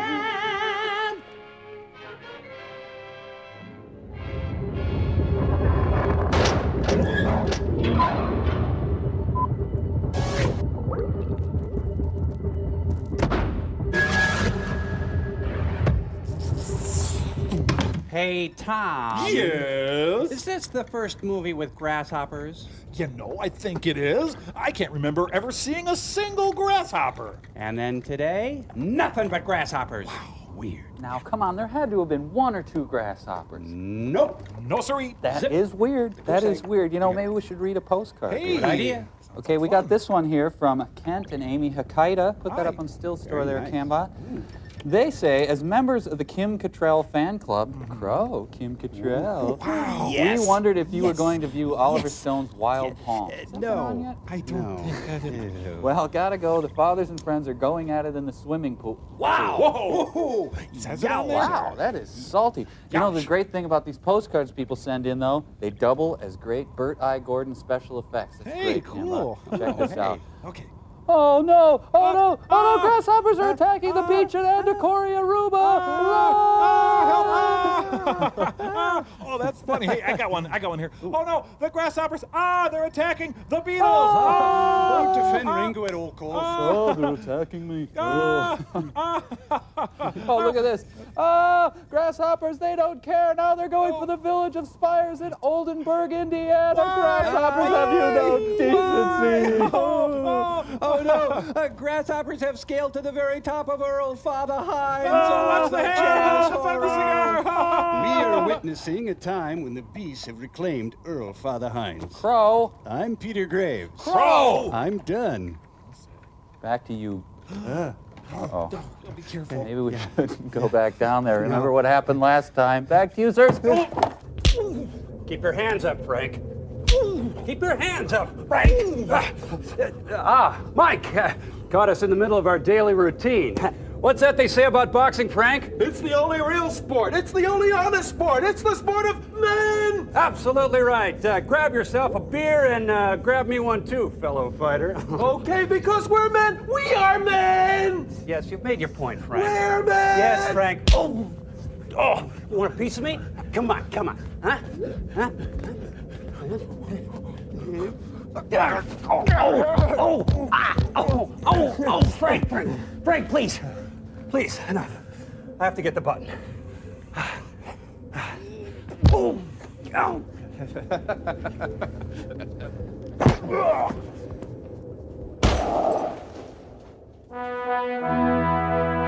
Hey, Tom. Yes? Is this the first movie with grasshoppers? You know, I think it is. I can't remember ever seeing a single grasshopper. And then today, nothing but grasshoppers. Wow. Weird. Now, come on, there had to have been one or two grasshoppers. Nope. No, siree. That is weird. That is sake. weird. You know, maybe we should read a postcard. Hey. Good idea. Okay, we got this one here from Kent and Amy Hakita. Put that up on Still Store Very there, nice. Cambot. They say, as members of the Kim Cattrall fan club, the Crow, Kim Cattrall, Mm-hmm. Yes. we wondered if you were going to view Oliver Yes. Stone's Wild Palm. Is No. I don't No. think I did. Well, gotta go. The fathers and friends are going at it in the swimming pool. Wow. Whoa! It. Wow, that is salty. You know, the great thing about these postcards people send in, though, they double as great Bert I. Gordon special effects. It's Hey, great, cool. Cambot. Check this Hey, out. Okay. Oh no! Oh no! Oh no! Ah. Grasshoppers are attacking the ah. beach at Andacoria, Aruba! Ah. Ah, oh, that's funny. Hey, I got one. I got one here. Oh no, the grasshoppers! Ah, they're attacking the Beatles! Oh, Ah, defend ah, Ringo at all costs. Oh, they're attacking me. ah, ah. Oh, look at this. Ah, grasshoppers, they don't care. Now they're going for the village of Spires in Oldenburg, Indiana. Grasshoppers have you no decency. Oh, oh no! Uh, grasshoppers have scaled to the very top of Earl Father Hines. Oh, what's the the hand? chance Fuck for the cigar. Us. We are witnessing a time when the beasts have reclaimed Earl Father Hines. Crow, I'm Peter Graves. Crow! I'm done. back to you. Uh, Oh, Don't Be careful. maybe we should go back down there. Remember what happened last time. Back to you, sir. keep your hands up, Frank. Keep your hands up, Frank. Ah, ah, Mike, uh, caught us in the middle of our daily routine. What's that they say about boxing, Frank? It's the only real sport. It's the only honest sport. It's the sport of men. Absolutely right. Uh, grab yourself a beer and uh, grab me one too, fellow fighter. okay, because we're men. We are men. yes, you've made your point, Frank. We're men. Yes, Frank. Oh, oh, you want a piece of me? Come on, come on. Huh? Huh? Oh, oh, oh, ah, oh, oh, oh, Frank, Frank, Frank, please, please, enough. I have to get the button. Oh, right,